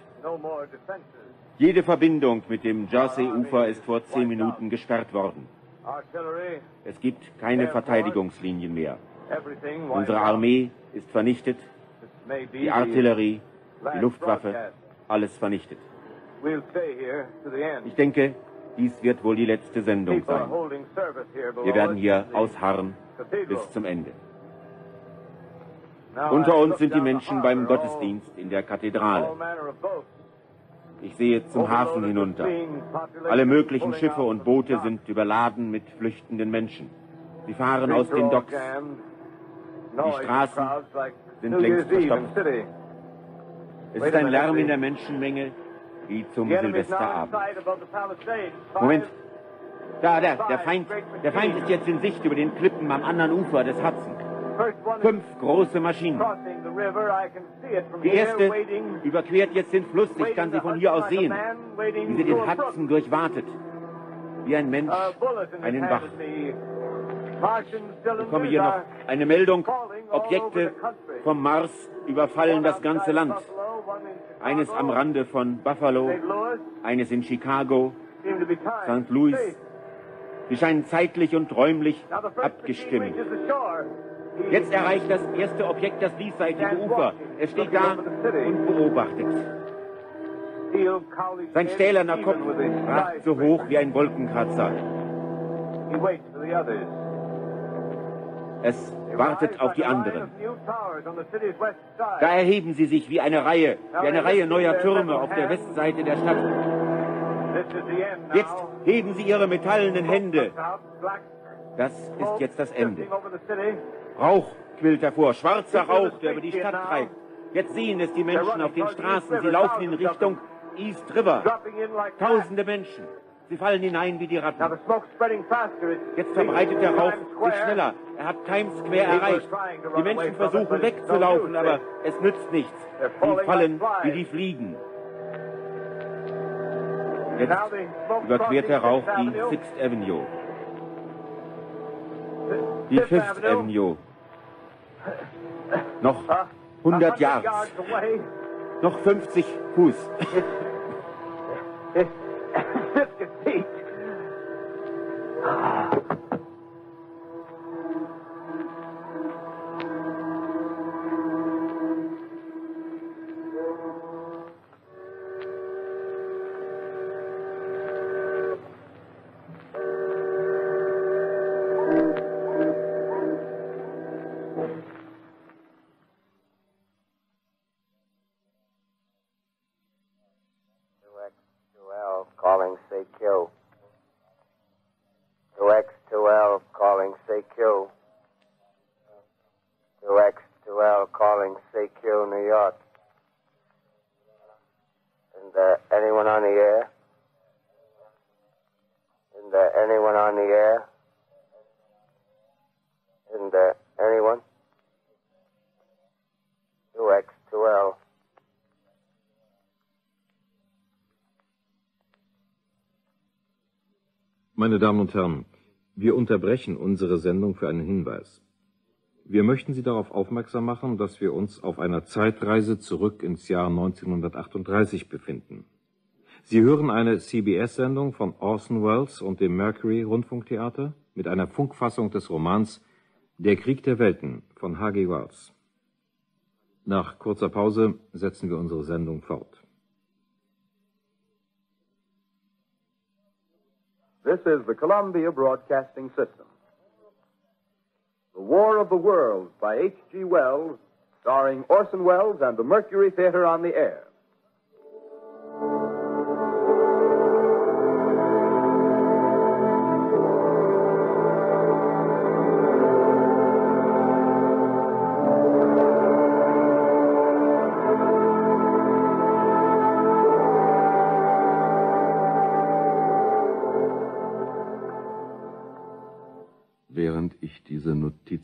Jede Verbindung mit dem Jersey-Ufer ist vor zehn Minuten gesperrt worden. Es gibt keine Verteidigungslinien mehr. Unsere. Armee ist vernichtet, die Artillerie, die Luftwaffe, alles vernichtet. Ich denke, dies wird wohl die letzte Sendung sein. Wir werden hier ausharren bis zum Ende. Unter uns sind die Menschen beim harbor, Gottesdienst in der Kathedrale. Ich sehe zum Hafen hinunter. Alle möglichen Schiffe und Boote sind überladen mit flüchtenden Menschen. Sie fahren aus den Docks. Die Straßen sind längst verstopft. Es ist ein Lärm in der Menschenmenge, wie zum Silvesterabend. Moment. Da, da, der Feind, der Feind ist jetzt in Sicht über den Klippen am anderen Ufer des Hudson. Fünf große Maschinen. Die erste überquert jetzt den Fluss. Ich kann sie von hier aus sehen, wie sie den Hudson durchwartet. Wie ein Mensch einen Bach. Ich bekomme hier noch eine Meldung. Objekte vom Mars überfallen das ganze Land. Eines am Rande von Buffalo, eines in Chicago, St. Louis. Sie scheinen zeitlich und räumlich abgestimmt. Jetzt erreicht das erste Objekt das diesseitige Ufer. Er steht da und beobachtet. Sein stählerner Kopf ragt so hoch wie ein Wolkenkratzer. Es wartet auf die anderen. Da erheben sie sich wie eine Reihe, wie eine Reihe neuer Türme auf der Westseite der Stadt. Jetzt heben sie ihre metallenen Hände. Das ist jetzt das Ende. Rauch quillt hervor, schwarzer Rauch, der über die Stadt treibt. Jetzt sehen es die Menschen auf den Straßen. Sie laufen in Richtung East River. Tausende Menschen. Sie fallen hinein wie die Ratten. Jetzt verbreitet der Rauch sich schneller. Er hat Times Square erreicht. Die Menschen versuchen wegzulaufen, aber es nützt nichts. Sie fallen wie die Fliegen. Jetzt überquert der Rauch die Sixth Avenue. Die Fifth Avenue. (laughs) Noch 100 Jahre. Noch 50 Fuß. Meine Damen und Herren, wir unterbrechen unsere Sendung für einen Hinweis. Wir möchten Sie darauf aufmerksam machen, dass wir uns auf einer Zeitreise zurück ins Jahr 1938 befinden. Sie hören eine CBS-Sendung von Orson Welles und dem Mercury Rundfunktheater mit einer Funkfassung des Romans Der Krieg der Welten von H.G. Wells. Nach kurzer Pause setzen wir unsere Sendung fort. This is the Columbia Broadcasting System. The War of the Worlds by H.G. Wells, starring Orson Welles and the Mercury Theater on the air.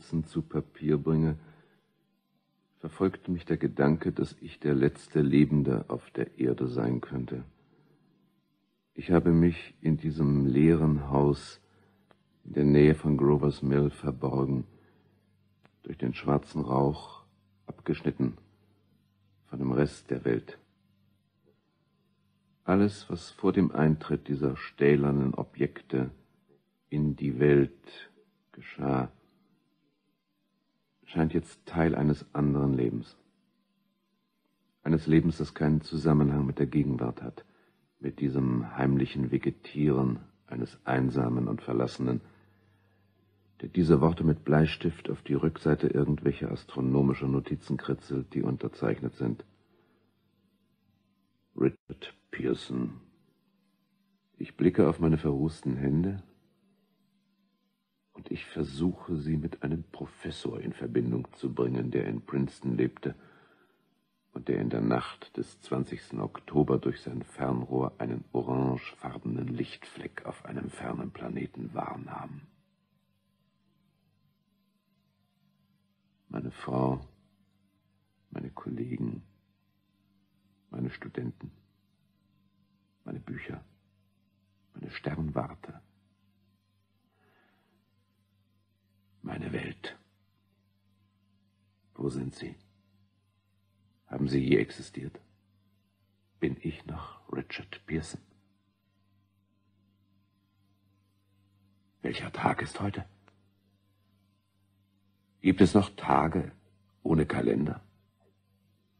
Notizen zu Papier bringe, verfolgte mich der Gedanke, dass ich der letzte Lebende auf der Erde sein könnte. Ich habe mich in diesem leeren Haus in der Nähe von Grovers Mill verborgen, durch den schwarzen Rauch abgeschnitten von dem Rest der Welt. Alles, was vor dem Eintritt dieser stählernen Objekte in die Welt geschah, scheint jetzt Teil eines anderen Lebens. Eines Lebens, das keinen Zusammenhang mit der Gegenwart hat, mit diesem heimlichen Vegetieren eines Einsamen und Verlassenen, der diese Worte mit Bleistift auf die Rückseite irgendwelcher astronomischer Notizen kritzelt, die unterzeichnet sind. Richard Pearson. Ich blicke auf meine verrußten Hände, ich versuche, sie mit einem Professor in Verbindung zu bringen, der in Princeton lebte und der in der Nacht des 20. Oktober durch sein Fernrohr einen orangefarbenen Lichtfleck auf einem fernen Planeten wahrnahm. Meine Frau, meine Kollegen, meine Studenten, meine Bücher, meine Sternwarte, meine Welt. Wo sind sie? Haben sie je existiert? Bin ich noch Richard Pearson? Welcher Tag ist heute? Gibt es noch Tage ohne Kalender?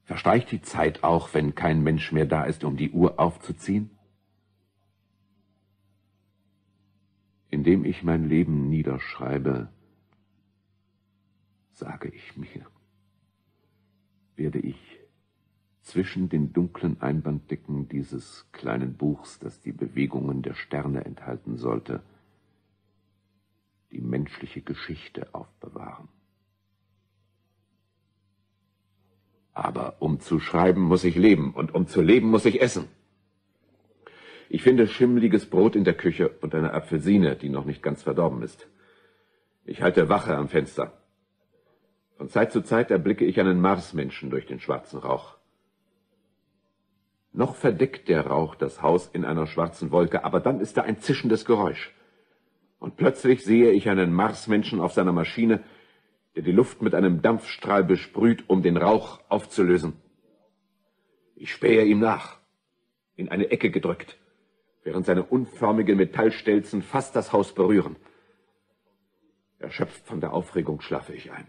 Verstreicht die Zeit auch, wenn kein Mensch mehr da ist, um die Uhr aufzuziehen? Indem ich mein Leben niederschreibe, sage ich mir, werde ich zwischen den dunklen Einbanddecken dieses kleinen Buchs, das die Bewegungen der Sterne enthalten sollte, die menschliche Geschichte aufbewahren. Aber um zu schreiben, muss ich leben, und um zu leben, muss ich essen. Ich finde schimmliges Brot in der Küche und eine Apfelsine, die noch nicht ganz verdorben ist. Ich halte Wache am Fenster. Von Zeit zu Zeit erblicke ich einen Marsmenschen durch den schwarzen Rauch. Noch verdeckt der Rauch das Haus in einer schwarzen Wolke, aber dann ist da ein zischendes Geräusch. Und plötzlich sehe ich einen Marsmenschen auf seiner Maschine, der die Luft mit einem Dampfstrahl besprüht, um den Rauch aufzulösen. Ich spähe ihm nach, in eine Ecke gedrückt, während seine unförmigen Metallstelzen fast das Haus berühren. Erschöpft von der Aufregung schlafe ich ein.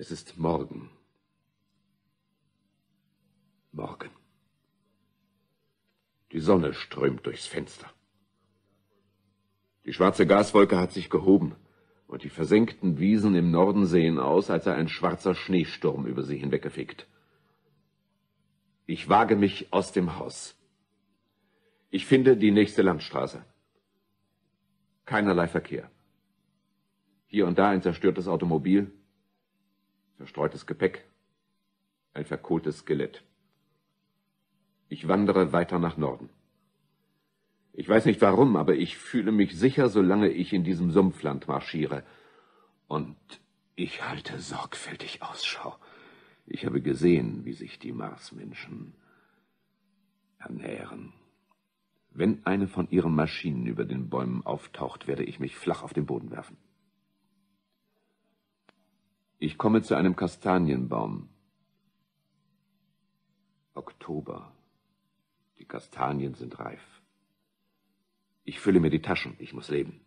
Es ist morgen. Morgen. Die Sonne strömt durchs Fenster. Die schwarze Gaswolke hat sich gehoben, und die versenkten Wiesen im Norden sehen aus, als sei ein schwarzer Schneesturm über sie hinweggefegt. Ich wage mich aus dem Haus. Ich finde die nächste Landstraße. Keinerlei Verkehr. Hier und da ein zerstörtes Automobil, verstreutes Gepäck, ein verkohltes Skelett. Ich wandere weiter nach Norden. Ich weiß nicht warum, aber ich fühle mich sicher, solange ich in diesem Sumpfland marschiere. Und ich halte sorgfältig Ausschau. Ich habe gesehen, wie sich die Marsmenschen ernähren. Wenn eine von ihren Maschinen über den Bäumen auftaucht, werde ich mich flach auf den Boden werfen. Ich komme zu einem Kastanienbaum. Oktober. Die Kastanien sind reif. Ich fülle mir die Taschen, ich muss leben.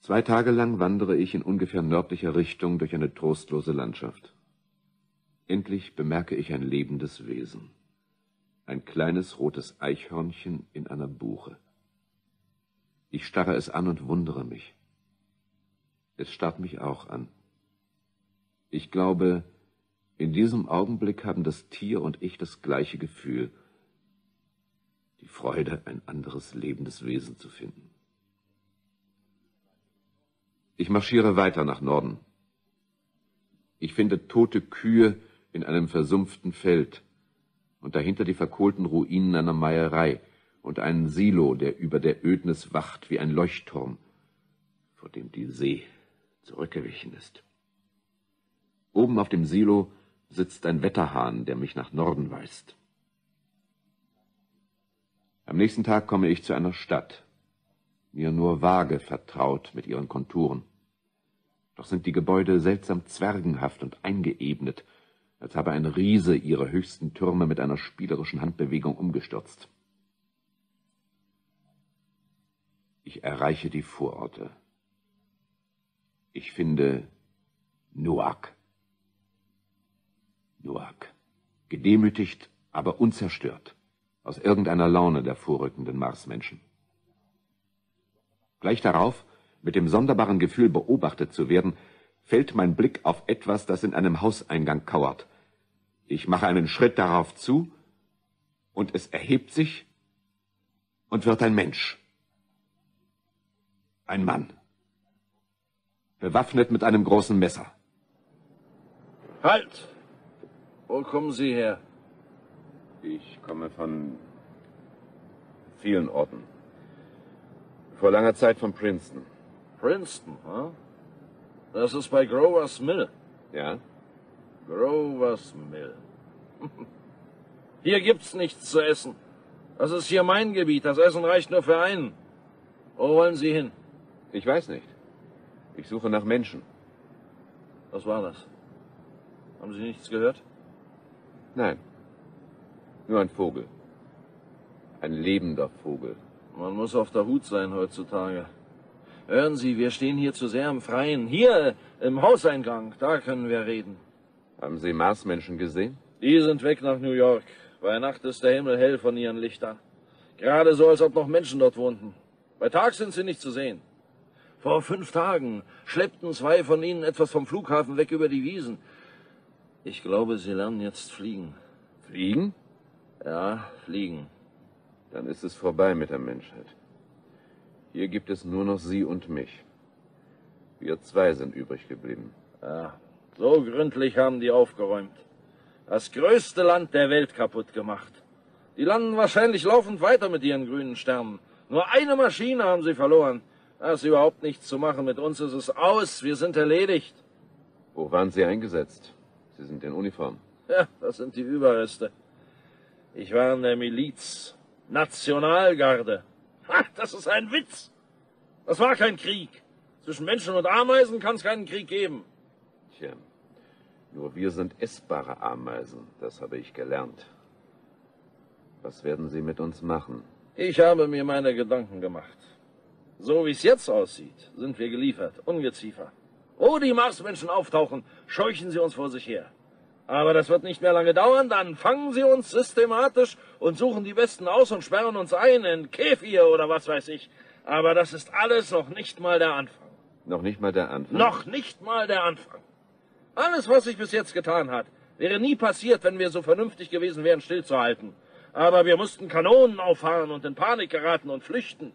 Zwei Tage lang wandere ich in ungefähr nördlicher Richtung durch eine trostlose Landschaft. Endlich bemerke ich ein lebendes Wesen. Ein kleines rotes Eichhörnchen in einer Buche. Ich starre es an und wundere mich. Es starrt mich auch an. Ich glaube, in diesem Augenblick haben das Tier und ich das gleiche Gefühl, die Freude, ein anderes lebendes Wesen zu finden. Ich marschiere weiter nach Norden. Ich finde tote Kühe in einem versumpften Feld und dahinter die verkohlten Ruinen einer Meierei und einen Silo, der über der Ödnis wacht wie ein Leuchtturm, vor dem die See zurückgewichen ist. Oben auf dem Silo sitzt ein Wetterhahn, der mich nach Norden weist. Am nächsten Tag komme ich zu einer Stadt, mir nur vage vertraut mit ihren Konturen. Doch sind die Gebäude seltsam zwergenhaft und eingeebnet, als habe ein Riese ihre höchsten Türme mit einer spielerischen Handbewegung umgestürzt. Ich erreiche die Vororte. Ich finde Nuak. Nuak. Gedemütigt, aber unzerstört. Aus irgendeiner Laune der vorrückenden Marsmenschen. Gleich darauf, mit dem sonderbaren Gefühl beobachtet zu werden, fällt mein Blick auf etwas, das in einem Hauseingang kauert. Ich mache einen Schritt darauf zu, und es erhebt sich und wird ein Mensch. Ein Mann. Bewaffnet mit einem großen Messer. Halt! Wo kommen Sie her? Ich komme von vielen Orten. Vor langer Zeit von Princeton. Princeton, hm? Das ist bei Growers Mill. Ja? Growers Mill. (laughs) Hier gibt's nichts zu essen. Das ist hier mein Gebiet. Das Essen reicht nur für einen. Wo wollen Sie hin? Ich weiß nicht. Ich suche nach Menschen. Was war das? Haben Sie nichts gehört? Nein. Nur ein Vogel. Ein lebender Vogel. Man muss auf der Hut sein heutzutage. Hören Sie, wir stehen hier zu sehr im Freien. Hier, im Hauseingang, da können wir reden. Haben Sie Marsmenschen gesehen? Die sind weg nach New York. Bei Nacht ist der Himmel hell von ihren Lichtern. Gerade so, als ob noch Menschen dort wohnten. Bei Tag sind sie nicht zu sehen. Vor fünf Tagen schleppten zwei von ihnen etwas vom Flughafen weg über die Wiesen. Ich glaube, sie lernen jetzt fliegen. Fliegen? Ja, fliegen. Dann ist es vorbei mit der Menschheit. Hier gibt es nur noch Sie und mich. Wir zwei sind übrig geblieben. Ja, so gründlich haben die aufgeräumt. Das größte Land der Welt kaputt gemacht. Die landen wahrscheinlich laufend weiter mit ihren grünen Sternen. Nur eine Maschine haben sie verloren. Da ist überhaupt nichts zu machen. Mit uns ist es aus. Wir sind erledigt. Wo waren Sie eingesetzt? Sie sind in Uniform. Ja, das sind die Überreste. Ich war in der Miliz. Nationalgarde. Ha, das ist ein Witz. Das war kein Krieg. Zwischen Menschen und Ameisen kann es keinen Krieg geben. Tja, nur wir sind essbare Ameisen. Das habe ich gelernt. Was werden Sie mit uns machen? Ich habe mir meine Gedanken gemacht. So wie es jetzt aussieht, sind wir geliefert, Ungeziefer. Wo die Marsmenschen auftauchen, scheuchen sie uns vor sich her. Aber das wird nicht mehr lange dauern, dann fangen sie uns systematisch und suchen die Besten aus und sperren uns ein in Käfir oder was weiß ich. Aber das ist alles noch nicht mal der Anfang. Noch nicht mal der Anfang? Noch nicht mal der Anfang. Alles, was sich bis jetzt getan hat, wäre nie passiert, wenn wir so vernünftig gewesen wären, stillzuhalten. Aber wir mussten Kanonen auffahren und in Panik geraten und flüchten.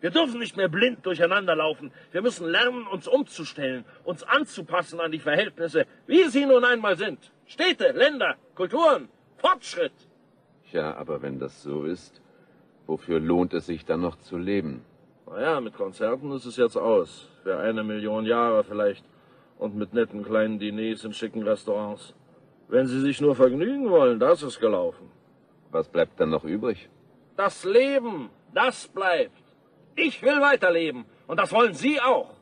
Wir dürfen nicht mehr blind durcheinanderlaufen. Wir müssen lernen, uns umzustellen, uns anzupassen an die Verhältnisse, wie sie nun einmal sind. Städte, Länder, Kulturen, Fortschritt. Ja, aber wenn das so ist, wofür lohnt es sich dann noch zu leben? Naja, mit Konzerten ist es jetzt aus. Für eine Million Jahre vielleicht. Und mit netten kleinen Diners in schicken Restaurants. Wenn Sie sich nur vergnügen wollen, das ist gelaufen. Was bleibt dann noch übrig? Das Leben, das bleibt. Ich will weiterleben. Und das wollen Sie auch.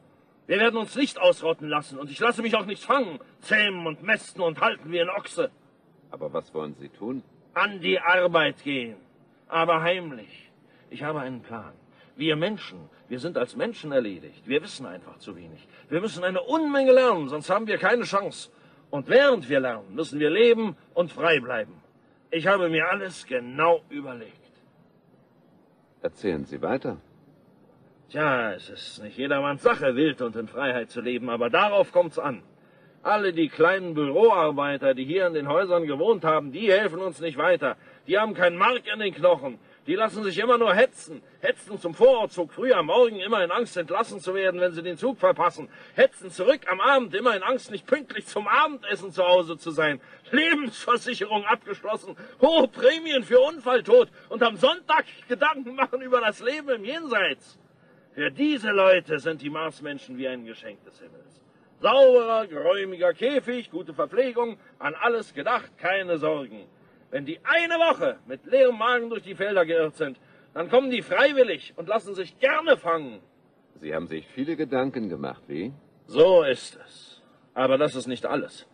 Wir werden uns nicht ausrotten lassen. Und ich lasse mich auch nicht fangen. Zähmen und mästen und halten wie ein Ochse. Aber was wollen Sie tun? An die Arbeit gehen. Aber heimlich. Ich habe einen Plan. Wir Menschen, wir sind als Menschen erledigt. Wir wissen einfach zu wenig. Wir müssen eine Unmenge lernen, sonst haben wir keine Chance. Und während wir lernen, müssen wir leben und frei bleiben. Ich habe mir alles genau überlegt. Erzählen Sie weiter. Tja, es ist nicht jedermanns Sache, wild und in Freiheit zu leben, aber darauf kommt's an. Alle die kleinen Büroarbeiter, die hier in den Häusern gewohnt haben, die helfen uns nicht weiter. Die haben kein Mark in den Knochen. Die lassen sich immer nur hetzen. Hetzen zum Vorortzug früh am Morgen, immer in Angst entlassen zu werden, wenn sie den Zug verpassen. Hetzen zurück am Abend, immer in Angst, nicht pünktlich zum Abendessen zu Hause zu sein. Lebensversicherung abgeschlossen, hohe Prämien für Unfalltod und am Sonntag Gedanken machen über das Leben im Jenseits. Für diese Leute sind die Marsmenschen wie ein Geschenk des Himmels. Sauberer, geräumiger Käfig, gute Verpflegung, an alles gedacht, keine Sorgen. Wenn die eine Woche mit leerem Magen durch die Felder geirrt sind, dann kommen die freiwillig und lassen sich gerne fangen. Sie haben sich viele Gedanken gemacht, wie? So ist es. Aber das ist nicht alles.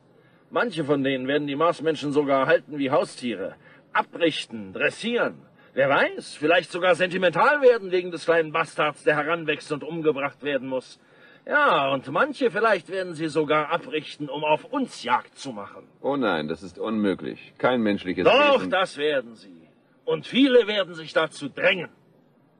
Manche von denen werden die Marsmenschen sogar halten wie Haustiere, abrichten, dressieren. Wer weiß, vielleicht sogar sentimental werden wegen des kleinen Bastards, der heranwächst und umgebracht werden muss. Ja, und manche vielleicht werden sie sogar abrichten, um auf uns Jagd zu machen. Oh nein, das ist unmöglich. Kein menschliches Doch, Wesen. das werden sie. Und viele werden sich dazu drängen.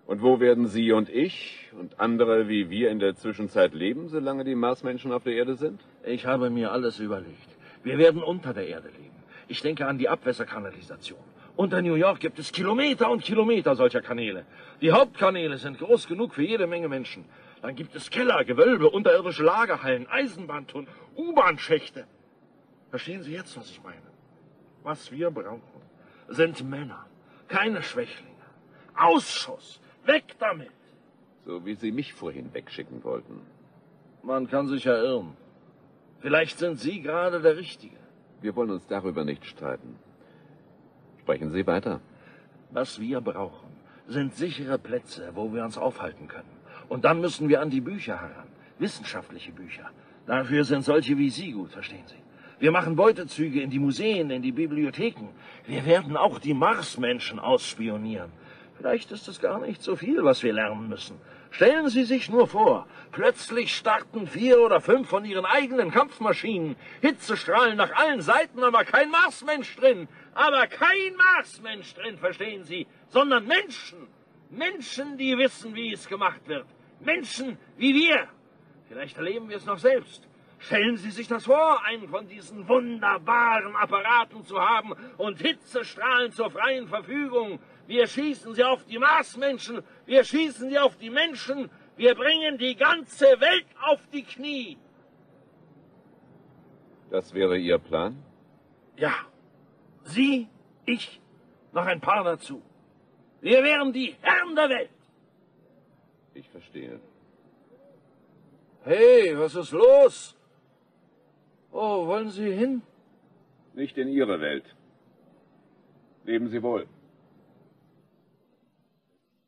Und wo werden Sie und ich und andere wie wir in der Zwischenzeit leben, solange die Marsmenschen auf der Erde sind? Ich habe mir alles überlegt. Wir werden unter der Erde leben. Ich denke an die Abwässerkanalisation. Unter New York gibt es Kilometer und Kilometer solcher Kanäle. Die Hauptkanäle sind groß genug für jede Menge Menschen. Dann gibt es Keller, Gewölbe, unterirdische Lagerhallen, Eisenbahntunnel, U-Bahn-Schächte. Verstehen Sie jetzt, was ich meine? Was wir brauchen, sind Männer, keine Schwächlinge. Ausschuss, weg damit! So wie Sie mich vorhin wegschicken wollten. Man kann sich ja irren. Vielleicht sind Sie gerade der Richtige. Wir wollen uns darüber nicht streiten. Sprechen Sie weiter. Was wir brauchen, sind sichere Plätze, wo wir uns aufhalten können. Und dann müssen wir an die Bücher heran. Wissenschaftliche Bücher. Dafür sind solche wie Sie gut, verstehen Sie. Wir machen Beutezüge in die Museen, in die Bibliotheken. Wir werden auch die Marsmenschen ausspionieren. Vielleicht ist es gar nicht so viel, was wir lernen müssen. Stellen Sie sich nur vor, plötzlich starten vier oder fünf von Ihren eigenen Kampfmaschinen. Hitzestrahlen nach allen Seiten, aber kein Marsmensch drin. Aber kein Marsmensch drin, verstehen Sie, sondern Menschen. Menschen, die wissen, wie es gemacht wird. Menschen wie wir. Vielleicht erleben wir es noch selbst. Stellen Sie sich das vor, einen von diesen wunderbaren Apparaten zu haben und Hitzestrahlen zur freien Verfügung. Wir schießen sie auf die Marsmenschen, wir schießen sie auf die Menschen, wir bringen die ganze Welt auf die Knie. Das wäre Ihr Plan? Ja. Sie, ich, noch ein paar dazu. Wir wären die Herren der Welt. Ich verstehe. Hey, was ist los? Oh, wollen Sie hin? Nicht in Ihre Welt. Leben Sie wohl.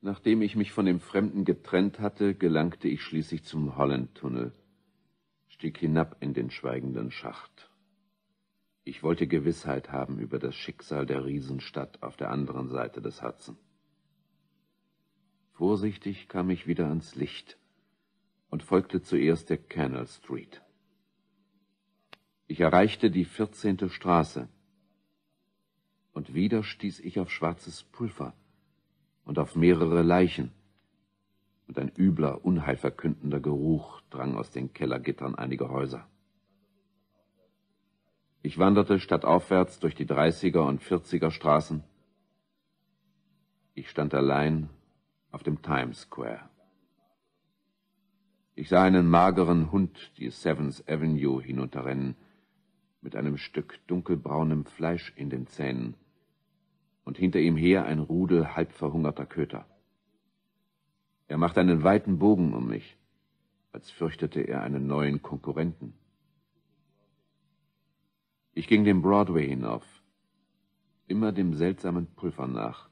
Nachdem ich mich von dem Fremden getrennt hatte, gelangte ich schließlich zum Holland-Tunnel, stieg hinab in den schweigenden Schacht. Ich wollte Gewissheit haben über das Schicksal der Riesenstadt auf der anderen Seite des Hudson. Vorsichtig kam ich wieder ans Licht und folgte zuerst der Canal Street. Ich erreichte die vierzehnte Straße, und wieder stieß ich auf schwarzes Pulver und auf mehrere Leichen, und ein übler, unheilverkündender Geruch drang aus den Kellergittern einiger Häuser. Ich wanderte stadtaufwärts durch die Dreißiger und Vierziger Straßen. Ich stand allein auf dem Times Square. Ich sah einen mageren Hund die Seventh Avenue hinunterrennen, mit einem Stück dunkelbraunem Fleisch in den Zähnen, und hinter ihm her ein Rudel halbverhungerter Köter. Er machte einen weiten Bogen um mich, als fürchtete er einen neuen Konkurrenten. Ich ging den Broadway hinauf, immer dem seltsamen Pulver nach,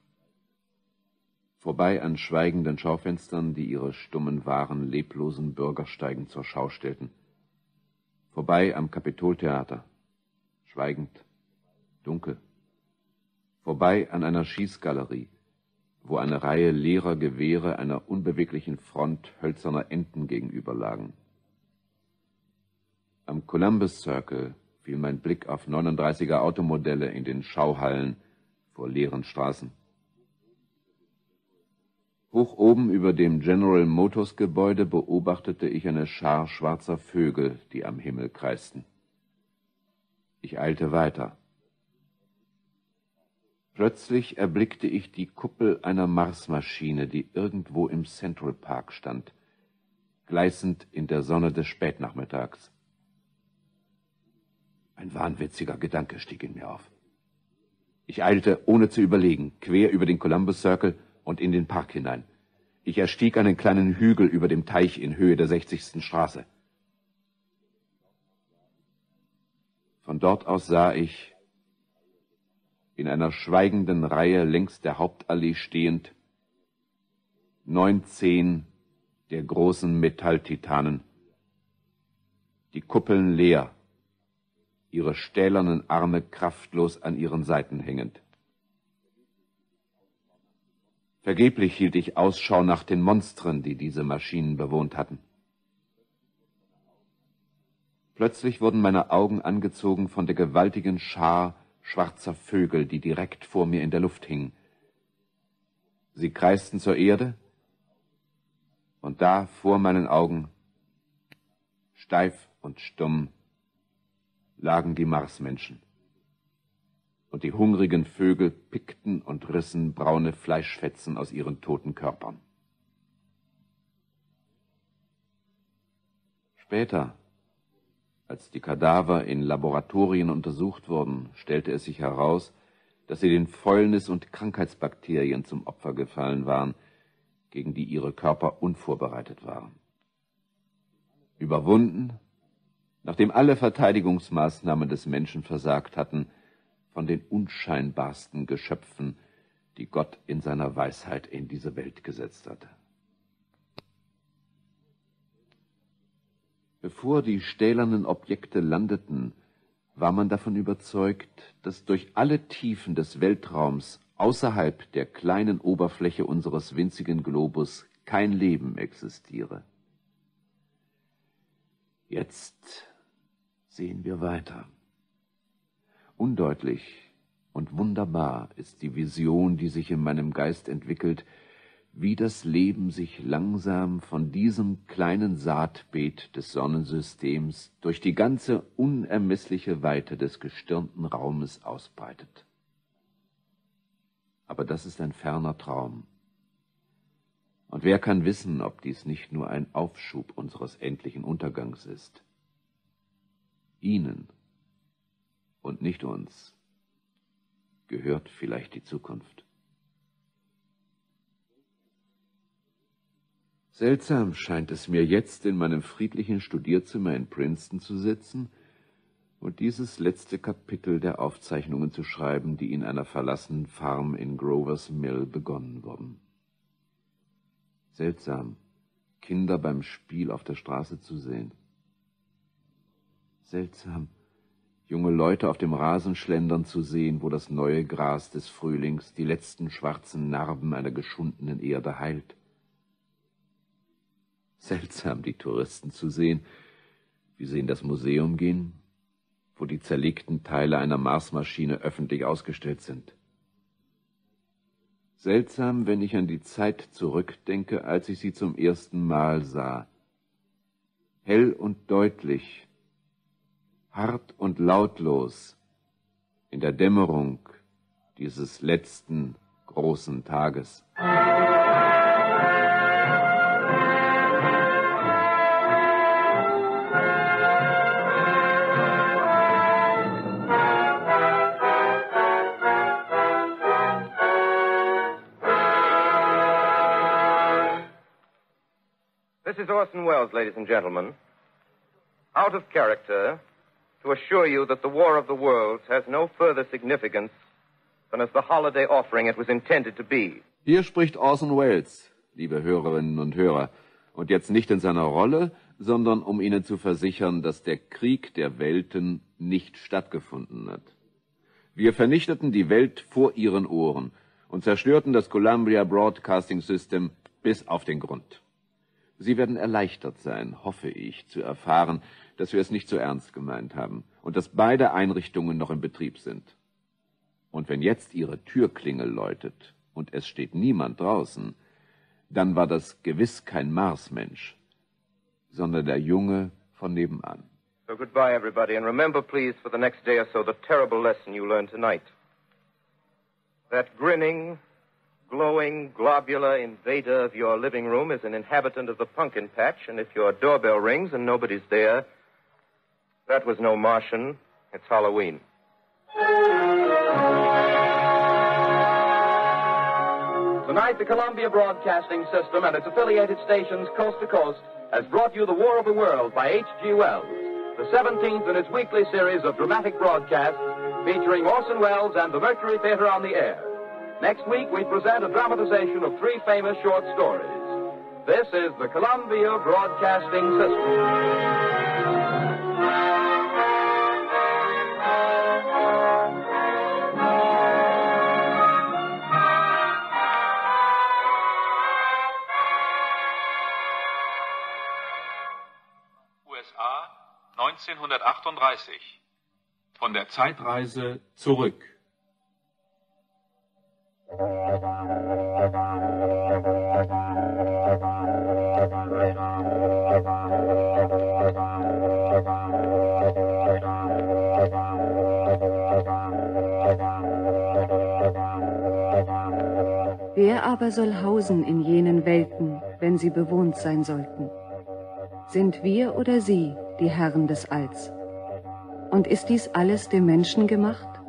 vorbei an schweigenden Schaufenstern, die ihre stummen, wahren, leblosen Bürgersteigen zur Schau stellten, vorbei am Kapitoltheater, schweigend, dunkel. Vorbei an einer Schießgalerie, wo eine Reihe leerer Gewehre einer unbeweglichen Front hölzerner Enten gegenüberlagen. Am Columbus Circle fiel mein Blick auf 39er Automodelle in den Schauhallen vor leeren Straßen. Hoch oben über dem General Motors Gebäude beobachtete ich eine Schar schwarzer Vögel, die am Himmel kreisten. Ich eilte weiter. Plötzlich erblickte ich die Kuppel einer Marsmaschine, die irgendwo im Central Park stand, gleißend in der Sonne des Spätnachmittags. Ein wahnwitziger Gedanke stieg in mir auf. Ich eilte, ohne zu überlegen, quer über den Columbus Circle und in den Park hinein. Ich erstieg einen kleinen Hügel über dem Teich in Höhe der 60. Straße. Von dort aus sah ich, in einer schweigenden Reihe längs der Hauptallee stehend, neunzehn der großen Metalltitanen, die Kuppeln leer, ihre stählernen Arme kraftlos an ihren Seiten hängend. Vergeblich hielt ich Ausschau nach den Monstern, die diese Maschinen bewohnt hatten. Plötzlich wurden meine Augen angezogen von der gewaltigen Schar schwarzer Vögel, die direkt vor mir in der Luft hingen. Sie kreisten zur Erde, und da vor meinen Augen, steif und stumm, lagen die Marsmenschen. Und die hungrigen Vögel pickten und rissen braune Fleischfetzen aus ihren toten Körpern. Später, Als die Kadaver in Laboratorien untersucht wurden, stellte es sich heraus, dass sie den Fäulnis- und Krankheitsbakterien zum Opfer gefallen waren, gegen die ihre Körper unvorbereitet waren. Überwunden, nachdem alle Verteidigungsmaßnahmen des Menschen versagt hatten, von den unscheinbarsten Geschöpfen, die Gott in seiner Weisheit in diese Welt gesetzt hatte. Bevor die stählernen Objekte landeten, war man davon überzeugt, dass durch alle Tiefen des Weltraums außerhalb der kleinen Oberfläche unseres winzigen Globus kein Leben existiere. Jetzt sehen wir weiter. Undeutlich und wunderbar ist die Vision, die sich in meinem Geist entwickelt, wie das Leben sich langsam von diesem kleinen Saatbeet des Sonnensystems durch die ganze unermessliche Weite des gestirnten Raumes ausbreitet. Aber das ist ein ferner Traum. Und wer kann wissen, ob dies nicht nur ein Aufschub unseres endlichen Untergangs ist? Ihnen und nicht uns gehört vielleicht die Zukunft. Seltsam scheint es mir jetzt in meinem friedlichen Studierzimmer in Princeton zu sitzen und dieses letzte Kapitel der Aufzeichnungen zu schreiben, die in einer verlassenen Farm in Grovers Mill begonnen wurden. Seltsam, Kinder beim Spiel auf der Straße zu sehen. Seltsam, junge Leute auf dem Rasen schlendern zu sehen, wo das neue Gras des Frühlings die letzten schwarzen Narben einer geschundenen Erde heilt. Seltsam, die Touristen zu sehen, wie sie in das Museum gehen, wo die zerlegten Teile einer Marsmaschine öffentlich ausgestellt sind. Seltsam, wenn ich an die Zeit zurückdenke, als ich sie zum ersten Mal sah. Hell und deutlich, hart und lautlos, in der Dämmerung dieses letzten großen Tages. This is Orson Welles, ladies and gentlemen. Out of character, to assure you that the War of the Worlds has no further significance than as the holiday offering it was intended to be. Hier spricht Orson Welles, liebe Hörerinnen und Hörer, und jetzt nicht in seiner Rolle, sondern um Ihnen zu versichern, dass der Krieg der Welten nicht stattgefunden hat. Wir vernichteten die Welt vor Ihren Ohren und zerstörten das Columbia Broadcasting System bis auf den Grund. Sie werden erleichtert sein, hoffe ich, zu erfahren, dass wir es nicht so ernst gemeint haben und dass beide Einrichtungen noch in Betrieb sind. Und wenn jetzt Ihre Türklingel läutet und es steht niemand draußen, dann war das gewiss kein Marsmensch, sondern der Junge von nebenan. So goodbye, everybody, and remember, please, for the next day or so, the terrible lesson you learned tonight. That grinning, glowing, globular invader of your living room is an inhabitant of the pumpkin patch, and if your doorbell rings and nobody's there, that was no Martian. It's Halloween. Tonight, the Columbia Broadcasting System and its affiliated stations coast to coast has brought you The War of the World by H.G. Wells, the 17th in its weekly series of dramatic broadcasts featuring Orson Welles and the Mercury Theater on the air. Next week, we present a dramatization of three famous short stories. This is the Columbia Broadcasting System. USA 1938. Von der Zeitreise zurück. Wer aber soll hausen in jenen Welten, wenn sie bewohnt sein sollten? Sind wir oder sie die Herren des Alls? Und ist dies alles dem Menschen gemacht?